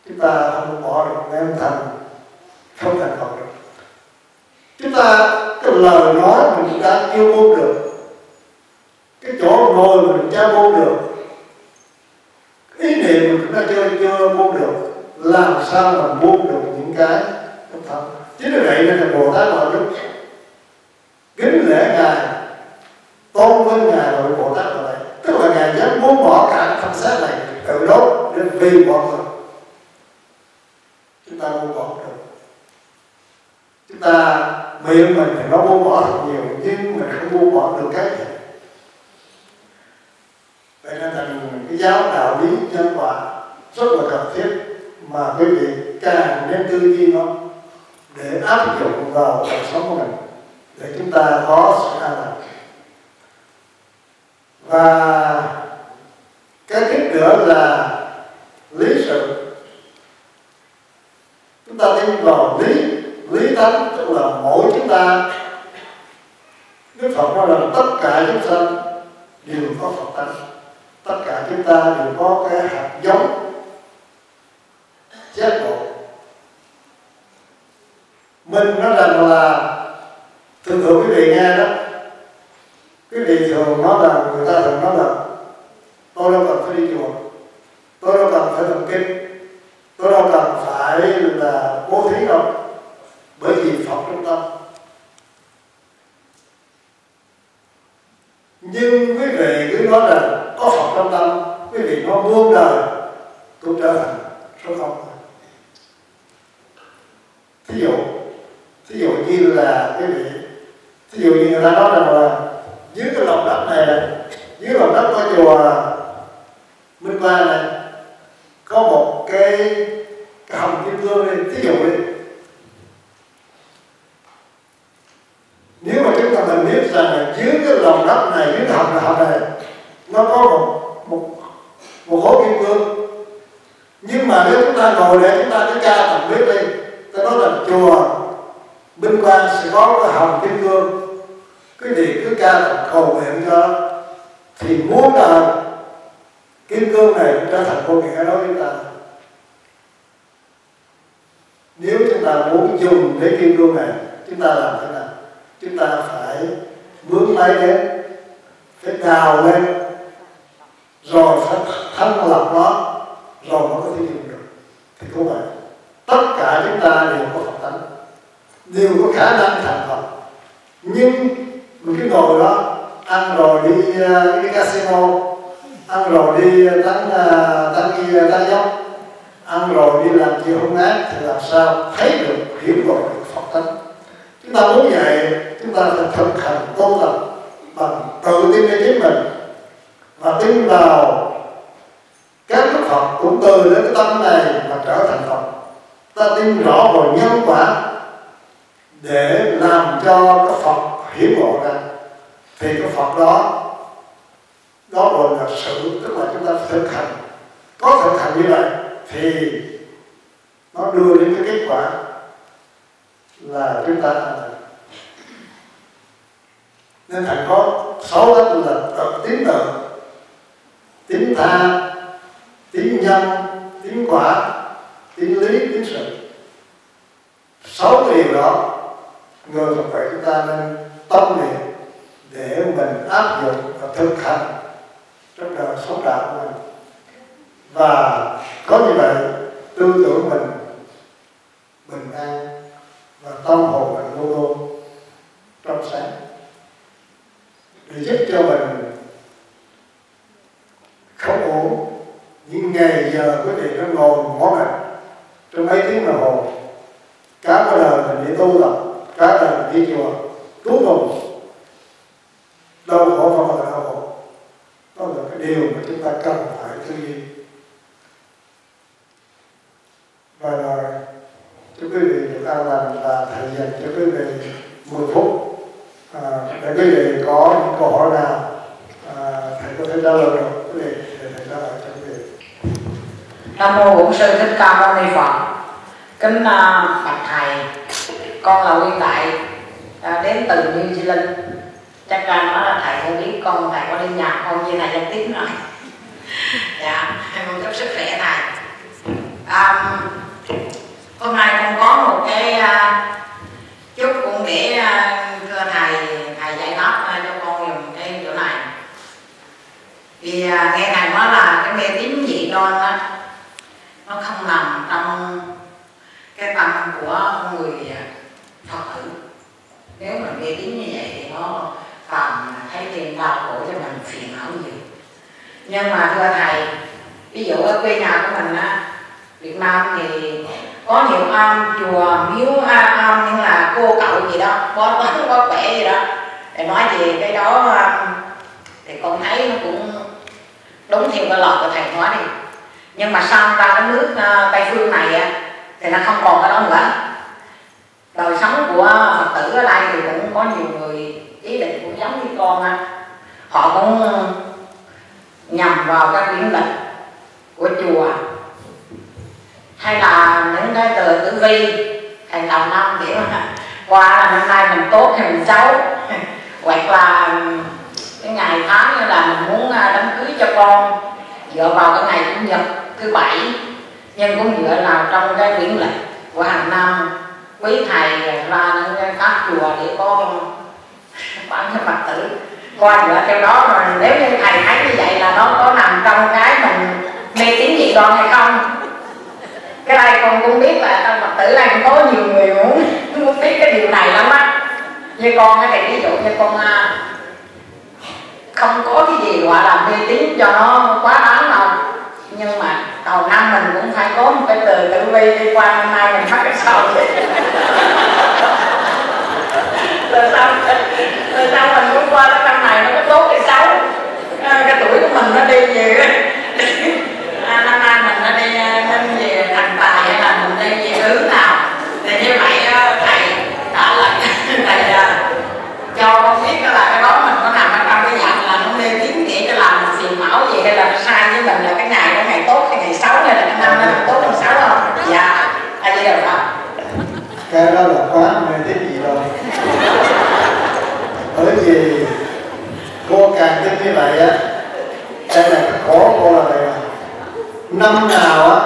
Chúng ta không muốn bỏ được nên thành, không thành phật được chúng ta, cái lời nói mình cũng đã chưa buông được, cái chỗ ngồi mình chưa buông được ý niệm mình cũng đã chưa chưa buông được, làm sao mà buông được những cái trong tâm chính vì vậy nên là bồ tát gọi đức kính lễ ngài, tôn vinh ngài rồi bồ tát gọi tức là ngài dám muốn bỏ này. Tự đốt để vì mọi đều có thành phật nhưng mình cứ ngồi đó, ăn rồi đi ờ, đi casino, ăn rồi đi ờ, tán tán ờ, đi tán dốc, ăn rồi đi làm chuyện hung ác thì làm sao thấy được hiểu được phật tánh? Chúng ta muốn vậy, chúng ta phải thực hành tu tập bằng tự tin vào chính mình và tin vào các đức Phật cũng từ đến cái tâm này mà trở thành Phật. Ta tin rõ vào nhân quả để làm cho cái Phật hiểu ngộ ra. Thì cái Phật đó đó gọi là sự, tức là chúng ta thực hành. Có thực hành như vậy thì nó đưa đến cái kết quả là chúng ta nên thành có sáu đó là tập tín tự, tín tha, tín nhân tín quả, tín lý, tín sự. Sáu điều đó người Phật tử chúng ta nên tâm niệm để mình áp dụng và thực hành trong đời sống đạo của mình. Và có như vậy, tư tưởng mình bình an và tâm hồn mình luôn luôn trong sáng. Để giúp cho mình không ổn những ngày giờ quý vị nó ngồi món mình trong mấy tiếng đồng hồ. Cả cuộc đời mình để tu tập cả đời mình đi chùa cuối cùng đau khổ và phải là đau khổ đó là cái điều mà chúng ta cần phải tư duy và rồi chúng quý vị được an lành và thời gian cho quý vị 10 phút. À, để quý vị có những câu hỏi nào à, thầy có thể trả lời được. Quý vị để thầy trả lời cho quý vị. Nam mô bổn sư thích ca mâu ni phật. Kính uh, bạch thầy con là nguyên đại. Uh, đến từ new zealand chắc ra nói là thầy không biết con thầy có đi nhà con với thầy giao tiếp rồi. Dạ con chúc sức khỏe thầy. Um, hôm nay con có một cái uh, chút cũng để uh, thưa thầy thầy giải đáp uh, cho con dùng cái chỗ này. Vì uh, nghe thầy nói là cái mê tín dị đoan đó nó không nằm trong cái tâm của người phật tử nếu mình mê tín như vậy thì nó còn thấy thêm đau khổ cho mình phiền não nhiều nhưng mà thưa thầy, ví dụ ở quê nhà của mình á, Việt Nam thì có nhiều am chùa, miếu am như là cô cậu gì đó, có toán có khỏe gì đó. Để nói về cái đó um, thì con thấy nó cũng đúng theo cái lời của thầy nói đi. Nhưng mà sang ra cái nước ờ, tây phương này á, thì nó không còn cái đó nữa. Đời sống của phật tử ở đây thì cũng có nhiều người, ý định cũng giống như con á. Họ cũng nhằm vào các quyển lịch của chùa. Hay là những cái tờ tử vi, thầy đầu năm kiểu qua là năm nay mình tốt hay mình xấu. Hoặc là cái ngày tháng như là mình muốn à, đám cưới cho con, dựa vào cái ngày chủ nhật thứ bảy, nhưng cũng dựa vào trong cái quyển lịch của hàng năm, quý thầy ra những cái các chùa để có bản thân phật tử qua dựa theo đó mà nếu như thầy thấy như vậy là nó có nằm trong cái mình mê tín dị đoan hay không? Cái này con cũng biết là trong phật tử này cũng có nhiều người muốn muốn biết cái điều này lắm á. Như con thì ví dụ như con à, không có cái gì gọi là mê tín cho nó quá đáng đâu. Nhưng mà đầu năm mình cũng phải có một cái từ tử vi đi qua, năm nay mình mắc cái sau vậy? Rồi sau rồi sau mình cũng qua cái này nó có tốt hay xấu. À, cái tuổi của mình nó đi về à, năm nay mình nó đi à, nên về thành tài hay là mình đi về hướng nào. Thì như vậy à, thầy đã là thầy à, cho con biết là cái đó mình có nằm ở trong cái dạng là nó nên kiếm nghĩa cho làm mình phiền mão gì hay là sai với mình là cái ngày đó ngày tốt hay ngày xấu hay là cái năm đó tốt hay xấu không? Dạ hay gì đâu đó cái đó là quá mê tín gì rồi bởi vì cô càng tin như vậy á. Đây là cái khổ cô là vậy năm nào á?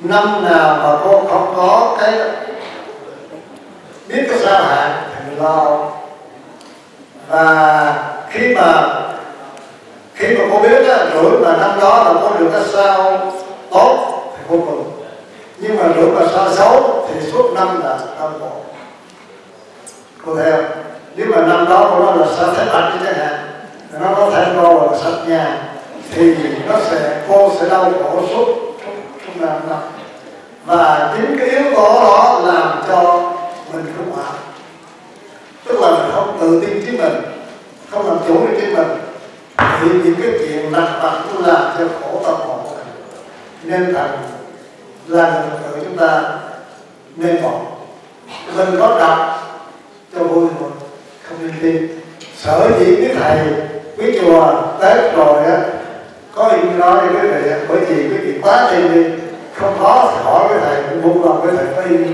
Năm nào mà cô không có cái biết cái sao hạn thì lo. Và khi mà khi mà cô biết á rủi mà năm đó là cô được cái sao tốt thì cô mừng nhưng mà rủi mà sao xấu thì suốt năm là đau khổ. Cô theo nếu mà năm đó cô nói là sao thế bạch như thế hạn nó có thể thật sạch nhà thì nó sẽ, cô sẽ đau khổ suốt, không làm năm và chính cái yếu tố đó làm cho mình không hòa tức là mình không tự tin chính mình, không làm chủ được chính mình, thì những cái chuyện lặt vặt cũng làm cho khổ tâm hồn nên thành là người tự chúng ta nên bỏ. Mình có đọc cho vui thôi, không nên tin. Sở dĩ cái thầy quý chùa tết rồi á có những đó nói với thầy bởi vì quý vị quá tin đi không khó thì hỏi với thầy cũng muốn lòng với thầy có yên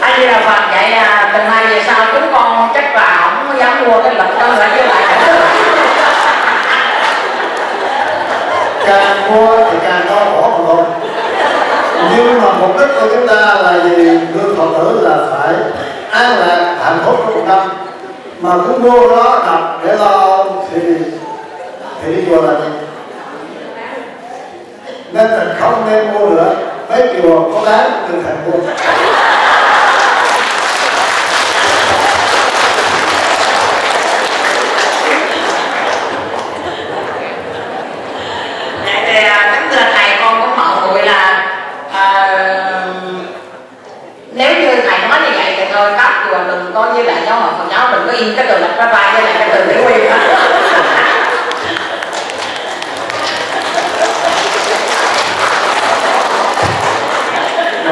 anh như là phật vậy à, tình hai về sau chúng con chắc là không dám mua cái lật đơn lại với lại càng mua thì càng đau khổ nhưng mà mục đích của chúng ta là gì? Người phật tử là phải an lạc hạnh phúc trong một năm. Mà cứ mua đó đập để lo thì thì đi chùa là gì? Nên là không nên mua nữa. Mấy chùa có đáng từ thành mua Dạ thì à, kính thưa thầy con cũng mong muội là à, nếu như thầy nói như vậy thì thôi có với lại giáo hội Phật giáo đừng có in cái từ lập ra vai với lại cái từ để nguyên đó.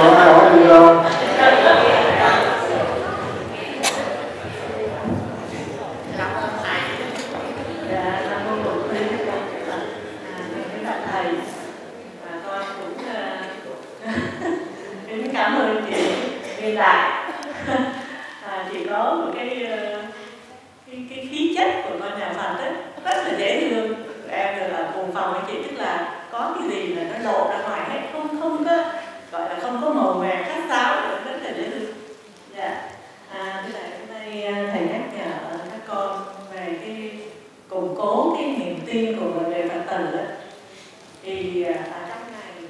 có ai hỏi gì không Cảm ơn thầy. Dạ, Nam mô Bổn Sư Thích Ca Mâu Ni Phật. À, kính bạch thầy và con cũng à, kính cảm ơn chị Nguyên Đại. À, chị có một cái ờ, cái, cái khí chất của con nhà Phật ấy, rất là dễ thương. Em được ở phòng chị tức là có cái gì là nó lộ ra ngoài hết, không không có gọi là không có màu mè khác sáo rất là dễ thương. Dạ. À, với lại hôm nay à, thầy nhắc nhở các con về cái củng cố cái niềm tin của người về Phật tử đó. thì à, ở trong này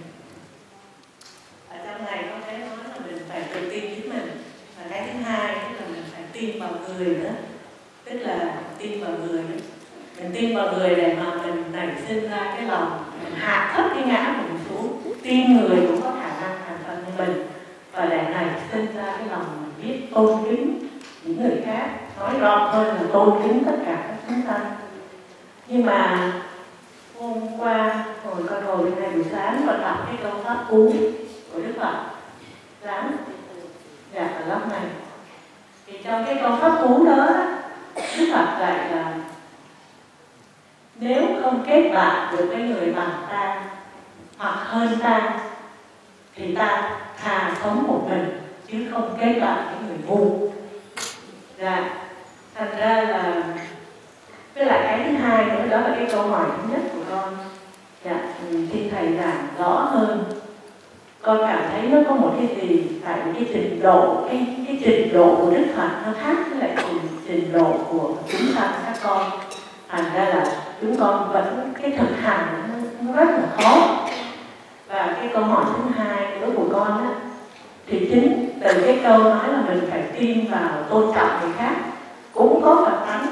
ở trong này có thể nói là mình phải tự tin với mình và cái thứ hai tức là mình phải tin vào người nữa tức là tin vào người nữa. mình tin vào người để mà mình nảy sinh ra cái lòng mình hạ thấp cái ngã của mình xuống tin người cũng có khả năng thành phần như mình và để nảy sinh ra cái lòng mình biết tôn kính những người khác nói rõ hơn là tôn kính tất cả các chúng sanh nhưng mà hôm qua hồi con ngồi bên này buổi sáng và đọc cái câu pháp cú của đức phật sáng dạ ở lớp này thì trong cái câu pháp cú đó đức phật dạy là nếu không kết bạn được với người bằng ta hoặc hơn ta thì ta thà sống một mình chứ không kết bạn với người ngu dạ thành ra là với lại cái thứ hai nữa đó là cái câu hỏi thứ nhất của con dạ ừ, xin thầy giảng rõ hơn con cảm thấy nó có một cái gì tại vì cái trình độ cái cái trình độ của đức phật nó khác với lại trình, trình độ của chúng ta các con thành ra là chúng con vẫn cái thực hành nó, nó rất là khó và cái câu hỏi thứ hai nữa của con á thì chính từ cái câu nói là mình phải tin vào tôn trọng người khác cũng có phật tánh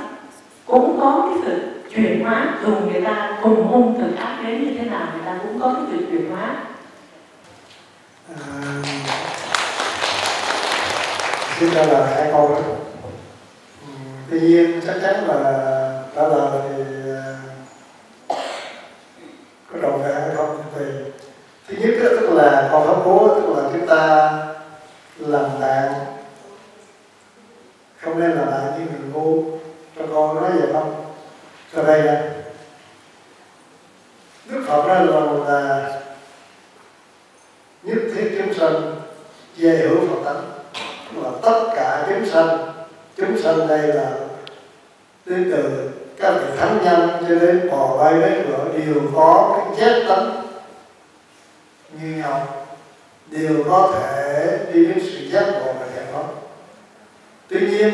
cũng có cái sự chuyển hóa dù người ta cùng hung thực ác đến như thế nào người ta cũng có cái sự chuyển hóa. À, xin trả lời hai câu đó. Ừ, tuy nhiên chắc chắn là trả lời thì à, có đồng vẹn hay không? Thì thứ nhất đó, tức là con pháp cố tức là chúng ta làm bạn không nên là bạn như người ngu. Cho con nói vậy không? Cho đây nè. Đức phật nói lòng là à, nhất thiết chúng sanh về hữu phật tánh. Mà là tất cả chúng sanh chúng sanh đây là đến từ các vị thánh nhân cho đến bò bay đến ngựa đều có cái chết tánh. Như nhau, đều có thể đi đến sự giác ngộ tuy nhiên,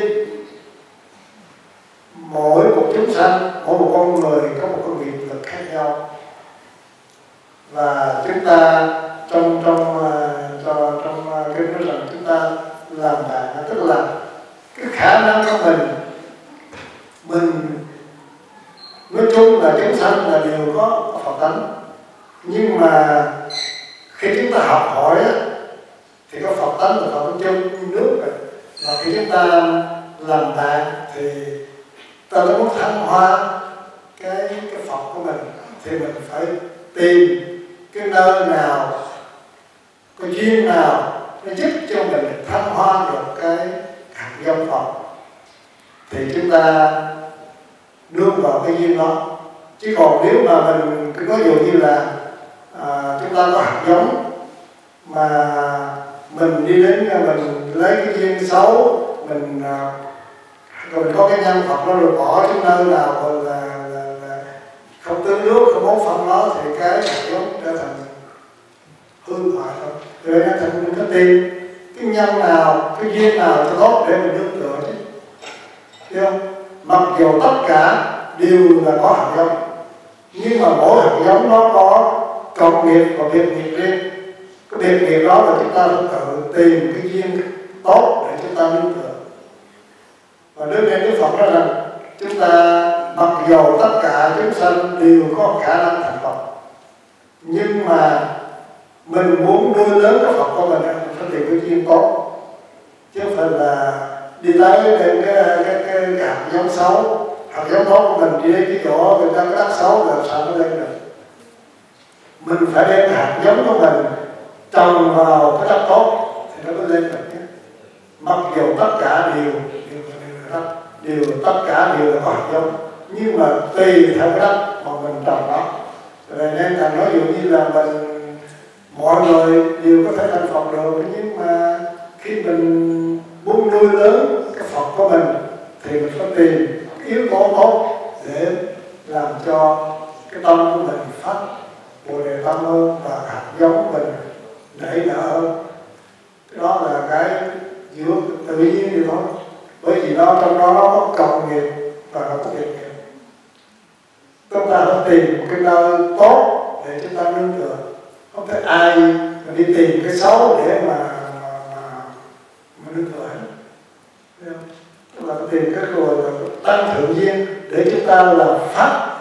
mỗi một chúng sanh, mỗi một con người có một công nghiệp lực khác nhau. Và chúng ta trong trong trong cho, trong ờ, cái nói rằng chúng ta làm bạn, tức là cái khả năng của mình mình nói chung là chúng sanh là đều có phật tánh. Nhưng mà khi chúng ta học hỏi thì có phật tánh là phật tánh chung nước rồi và khi chúng ta làm tạng thì ta đã muốn thăng hoa cái cái phật của mình. Thì mình phải tìm cái nơi nào cái duyên nào nó giúp cho mình thăng hoa được cái hạt giống phật. Thì chúng ta nương vào cái duyên đó. Chứ còn nếu mà mình cứ nói dụ như là à, chúng ta có hạt giống mà mình đi đến à, mình lấy cái duyên xấu mình à, rồi mình có cái nhân Phật nó rồi bỏ trên nơi nào rồi là, là, là không tưới nước không bón phẩm nó thì cái hạt giống trở thành hư hoại thôi. Rồi nên thành mình có tìm cái nhân nào cái duyên nào cho tốt để mình nương tựa chứ? Thấy không? mặc dù tất cả đều là có hạt giống nhưng mà mỗi hạt giống nó có cộng nghiệp và biệt nghiệp riêng cái biệt nghiệp đó là chúng ta phải tự tìm cái duyên tốt để chúng ta nương tựa và đức nghe Đức Phật nói rằng chúng ta mặc dù tất cả chúng sanh đều có khả năng thành Phật nhưng mà mình muốn nuôi lớn cái Phật của mình mình phải tìm cái duyên tốt. Chứ không phải là đi tới đến cái cái, cái, hạt giống xấu hạt giống tốt của mình đi đến cái chỗ người ta cái đắc xấu là sao nó lên được. Mình phải đem hạt giống của mình trồng vào cái đất tốt thì nó mới lên được nhé. Mặc dù tất cả đều đều đều, đều, đều tất cả đều là hạt giống nhưng mà tùy theo cái đất mà mình trồng đó. Rồi nên thành nói dụ như là mình mọi người đều có thể thành Phật được nhưng mà khi mình muốn nuôi lớn cái Phật của mình thì mình phải tìm yếu tố tốt để làm cho cái tâm của mình phát bồ đề tâm hơn và hạt giống mình để đỡ, đó là cái giữa tự nhiên thì thôi. Bởi vì nó trong đó nó có cộng nghiệp và nó có biệt nghiệp chúng ta phải tìm một cái nơi tốt để chúng ta nương tựa. Không thể ai mà đi tìm cái xấu để mà mà, mà, mà nương tựa hết. Chúng ta tức là phải tìm cái rồi là tăng thượng duyên để chúng ta là phát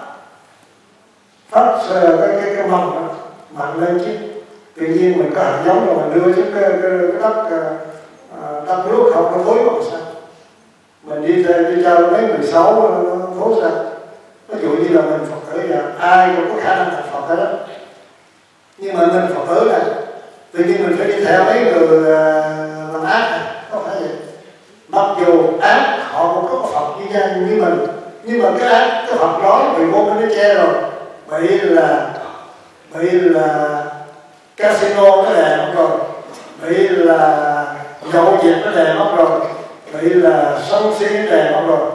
phát cái cái cái mầm mạnh lên chứ tự nhiên mình có hạt giống rồi mình đưa xuống cái, cái, cái đất ờ, ờ, đất nước không nó thối bằng sao mình đi theo đi theo mấy người xấu nó thối sao ví dụ như là mình phật tử là ai cũng có khả năng thành phật hết đó nhưng mà mình phật tử này tự nhiên mình phải đi theo mấy người ờ, làm ác này không phải vậy? Mặc dù ác họ cũng có phật như nhau như mình nhưng mà cái ác cái phật đó bị vô cái nó che rồi. Bị là bị là casino nó đè mất rồi. Bị là nhậu nhẹt nó đè mất rồi. Bị là sân si nó đè mất rồi.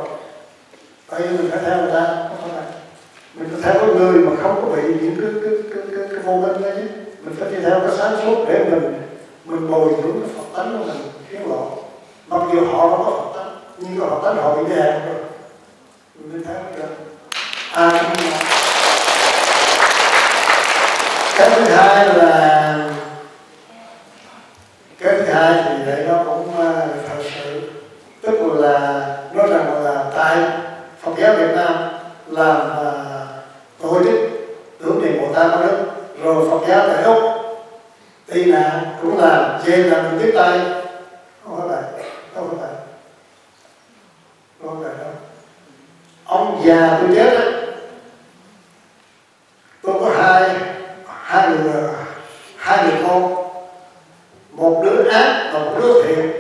Tại vì mình phải theo người ta không phải mình phải theo người mà không có bị những cái cái cái cái, cái vô minh đó chứ. Mình phải đi theo cái sáng suốt để mình mình bồi dưỡng cái phật tánh của mình. Tiến lộ mặc dù họ không có phật tánh nhưng cái phật tánh họ bị đè rồi. Mình phải theo được à cái thứ hai là cái thứ hai thì đấy nó cũng ờ, thật sự tức là nói rằng là ờ, tại Phật giáo Việt Nam làm uh, tổ chức tưởng niệm Bồ Tát Quan Đức rồi Phật giáo tại Úc tị nạn cũng làm chê là mình tiếp tay. Không phải vậy không phải vậy. Không phải đâu. Ông già tôi chết đấy tôi có hai hai người hai người con một đứa ác và một đứa thiện.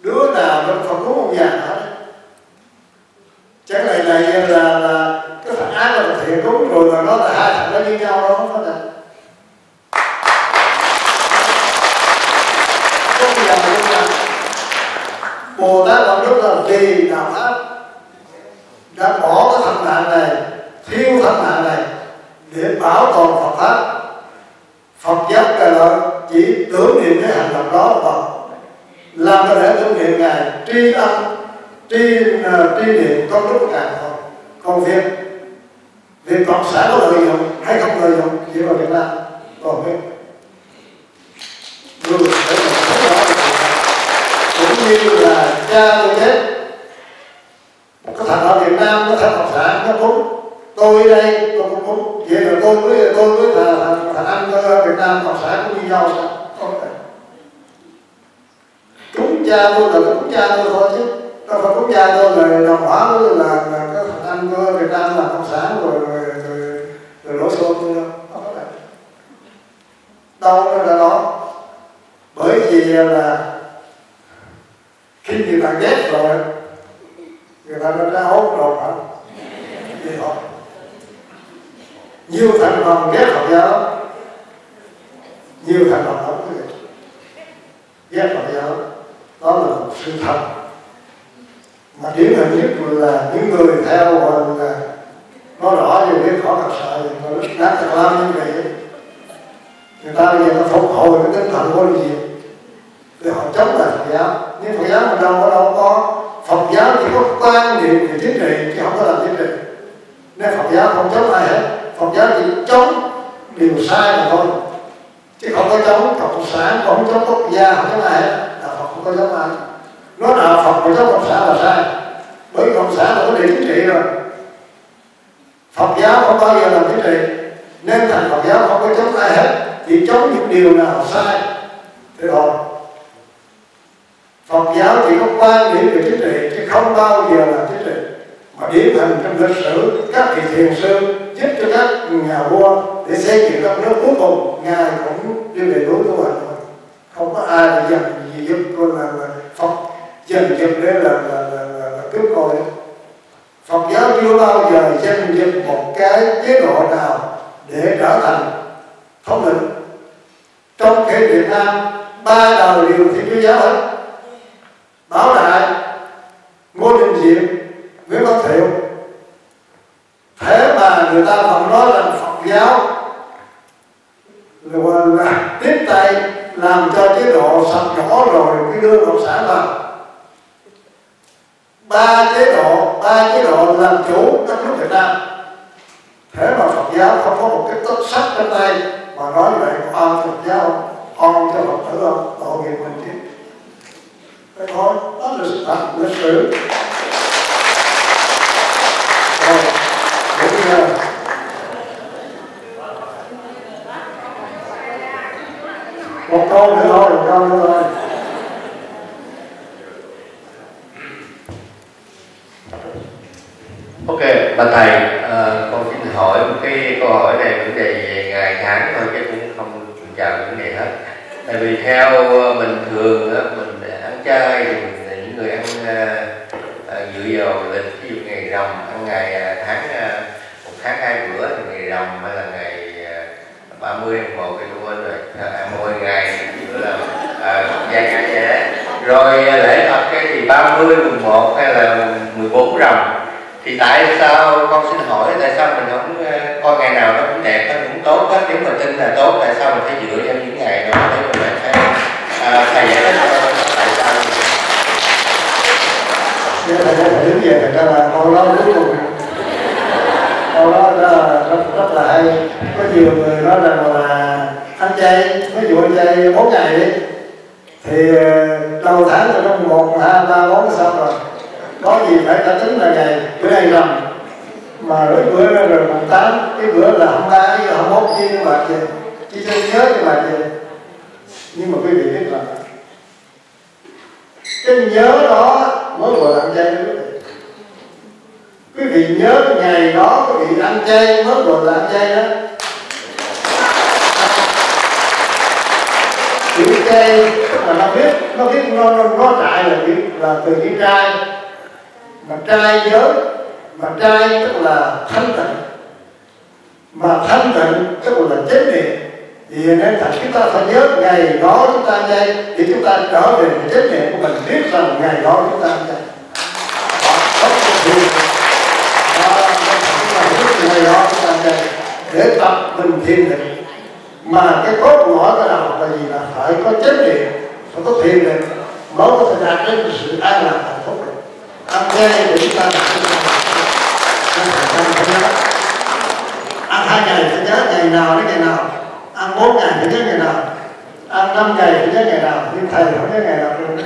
Đứa nào nó không có ông già hết chẳng này này là là cái thằng ác là thằng thiện. Đúng rồi mà nó là hai thằng nó như nhau đó không phải là không già không già bồ tát đạo đức là vì đạo pháp đã bỏ cái thằng mạng này thiếu thằng mạng này để bảo toàn Phật pháp. Phật giáo cài lợi chỉ tưởng niệm cái hành động đó là làm có để tưởng niệm ngài tri ân tri uh, tri niệm có đức ngài thôi còn việc việc cộng sản có lợi dụng hay không lợi dụng chỉ vào Việt Nam còn biết người phải rõ cũng như là cha tôi chết có thành ở Việt Nam có thành cộng sản nó cũng tôi đây tôi cũng không vậy là tôi với tôi với thằng, thằng, anh ở Việt Nam cộng sản cũng như nhau đó, không thể cúng cha tôi là cúng cha tôi thôi chứ. Đâu phải cúng cha tôi là đồng hóa với là, là cái thằng anh của Việt Nam là cộng sản rồi rồi rồi, rồi đổ xô tôi đâu. Không phải. Đâu nó là đó. Bởi vì là khi người ta ghét rồi người ta nó ra hốt rồi hả? Vậy thôi nhiều thành phần ghét Phật giáo nhiều thành phần không người ghét Phật giáo đó là một sự thật. Mà điển hình nhất là những người theo gọi là nó rõ về biết khó gặp sợ nó rất nát thật lam như vậy. Người ta bây giờ nó phục hồi cái tinh thần của gì thì họ chống lại Phật giáo. Nhưng Phật giáo mình đâu có đâu có. Phật giáo chỉ có quan niệm về chính trị chứ không có làm chính trị. Nên Phật giáo không chống ai hết. Phật giáo chỉ chống điều sai mà thôi. Chứ không có chống cộng sản không chống quốc gia, không chống ai hết, là Phật không có chống ai nói là Phật mà chống cộng sản là sai. Bởi cộng sản là vấn đề chính trị rồi. Phật giáo không bao giờ làm chính trị. Nên thành Phật giáo không có chống ai hết, chỉ chống những điều nào sai. Thế thôi. Phật giáo chỉ có quan điểm về chính trị, chứ không bao giờ làm chính trị. Mà điển hình trong lịch sử, các vị thiền sư giúp cho các nhà vua để xây dựng đất nước cuối cùng ngài cũng đi về đối với hành thôi không có ai là dần gì giúp cô là, là Phật. Dần dần để là là là, là, là cướp coi Phật giáo chưa bao giờ dành dựng một cái chế độ nào để trở thành thống lĩnh. Trong cái Việt Nam ba đời đều thiên chúa giáo hết. Bảo Đại Ngô Đình Diệm Nguyễn Văn Thiệu người ta vẫn nói là Phật giáo. Là, là tiếp tay làm cho chế độ sập nhỏ rồi cái đưa cộng sản vào ba chế độ ba chế độ làm chủ đất nước Việt Nam. Thế mà Phật giáo không có một cái tất sắc trên tay mà nói vậy có Phật giáo oan cho Phật tử không tội nghiệp mình chứ. Thế thôi đó là sự thật lịch sử. Rồi bây giờ thôi câu thôi thôi Ok, bà thầy, uh, con xin hỏi một cái câu hỏi này vấn đề về ngày tháng thôi chứ cũng không chào vấn đề hết. Tại vì theo ờ, mình thường á, mình ăn chay thì mình là những người ăn à, à, dựa vào lịch ví dụ ngày rằm ăn ngày tháng một tháng hai bữa thì ngày rằm hay là ngày uh, 30 một cái tôi quên rồi à, mỗi ngày ví là à, vài ngày vậy đấy. Rồi à, lễ Phật cái thì 30, mùng 1 hay là 14 rằm. Thì tại sao con xin hỏi tại sao mình không à, coi ngày nào nó cũng đẹp nó cũng tốt hết? Nếu mà tin là tốt tại sao mình phải dựa vào những ngày đó để mình lại phải à, thầy giải thích cho tại sao Nếu dạ, thầy có thể đứng về thật ra là con đó cuối cùng câu đó nó rất, rất là hay. Có nhiều người nói rằng là ăn chay ví dụ anh chay bốn ngày đi thì ờ, đầu tháng là trong một hai ba bốn xong rồi. Có gì phải cả tính là ngày bữa nay rằm. Mà đối bữa rồi mùng tám cái bữa là hôm ba cái hôm bốn chi nhưng mà gì chỉ cho nhớ nhưng mà gì nhưng mà quý vị biết là cái nhớ đó mới gọi là ăn chay đó quý vị nhớ ngày đó quý vị ăn chay mới gọi là ăn chay đó. Chữ chay tức là nó biết nó biết nó nó, nó trại là chữ là từ chữ trai. Mà trai giới mà trai tức là thanh tịnh. Mà thanh tịnh tức là chánh niệm. Thì nên thật chúng ta phải nhớ ngày đó chúng ta chay thì chúng ta trở về cái chánh niệm của mình biết rằng ngày đó chúng ta chay đó thì ngày đó chúng ta chay để tập mình thiền định. Mà cái cốt lõi cái đầu là gì là phải có chánh niệm, phải có thiền định, mới có thể đạt đến sự an lạc hạnh phúc được. Ăn chay để chúng ta đạt đến thành nhớ ăn hai ngày phải nhớ ngày nào đến ngày nào. Ăn bốn ngày phải nhớ ngày nào. Ăn năm ngày phải nhớ ngày nào. Nhưng thầy không nhớ ngày nào luôn.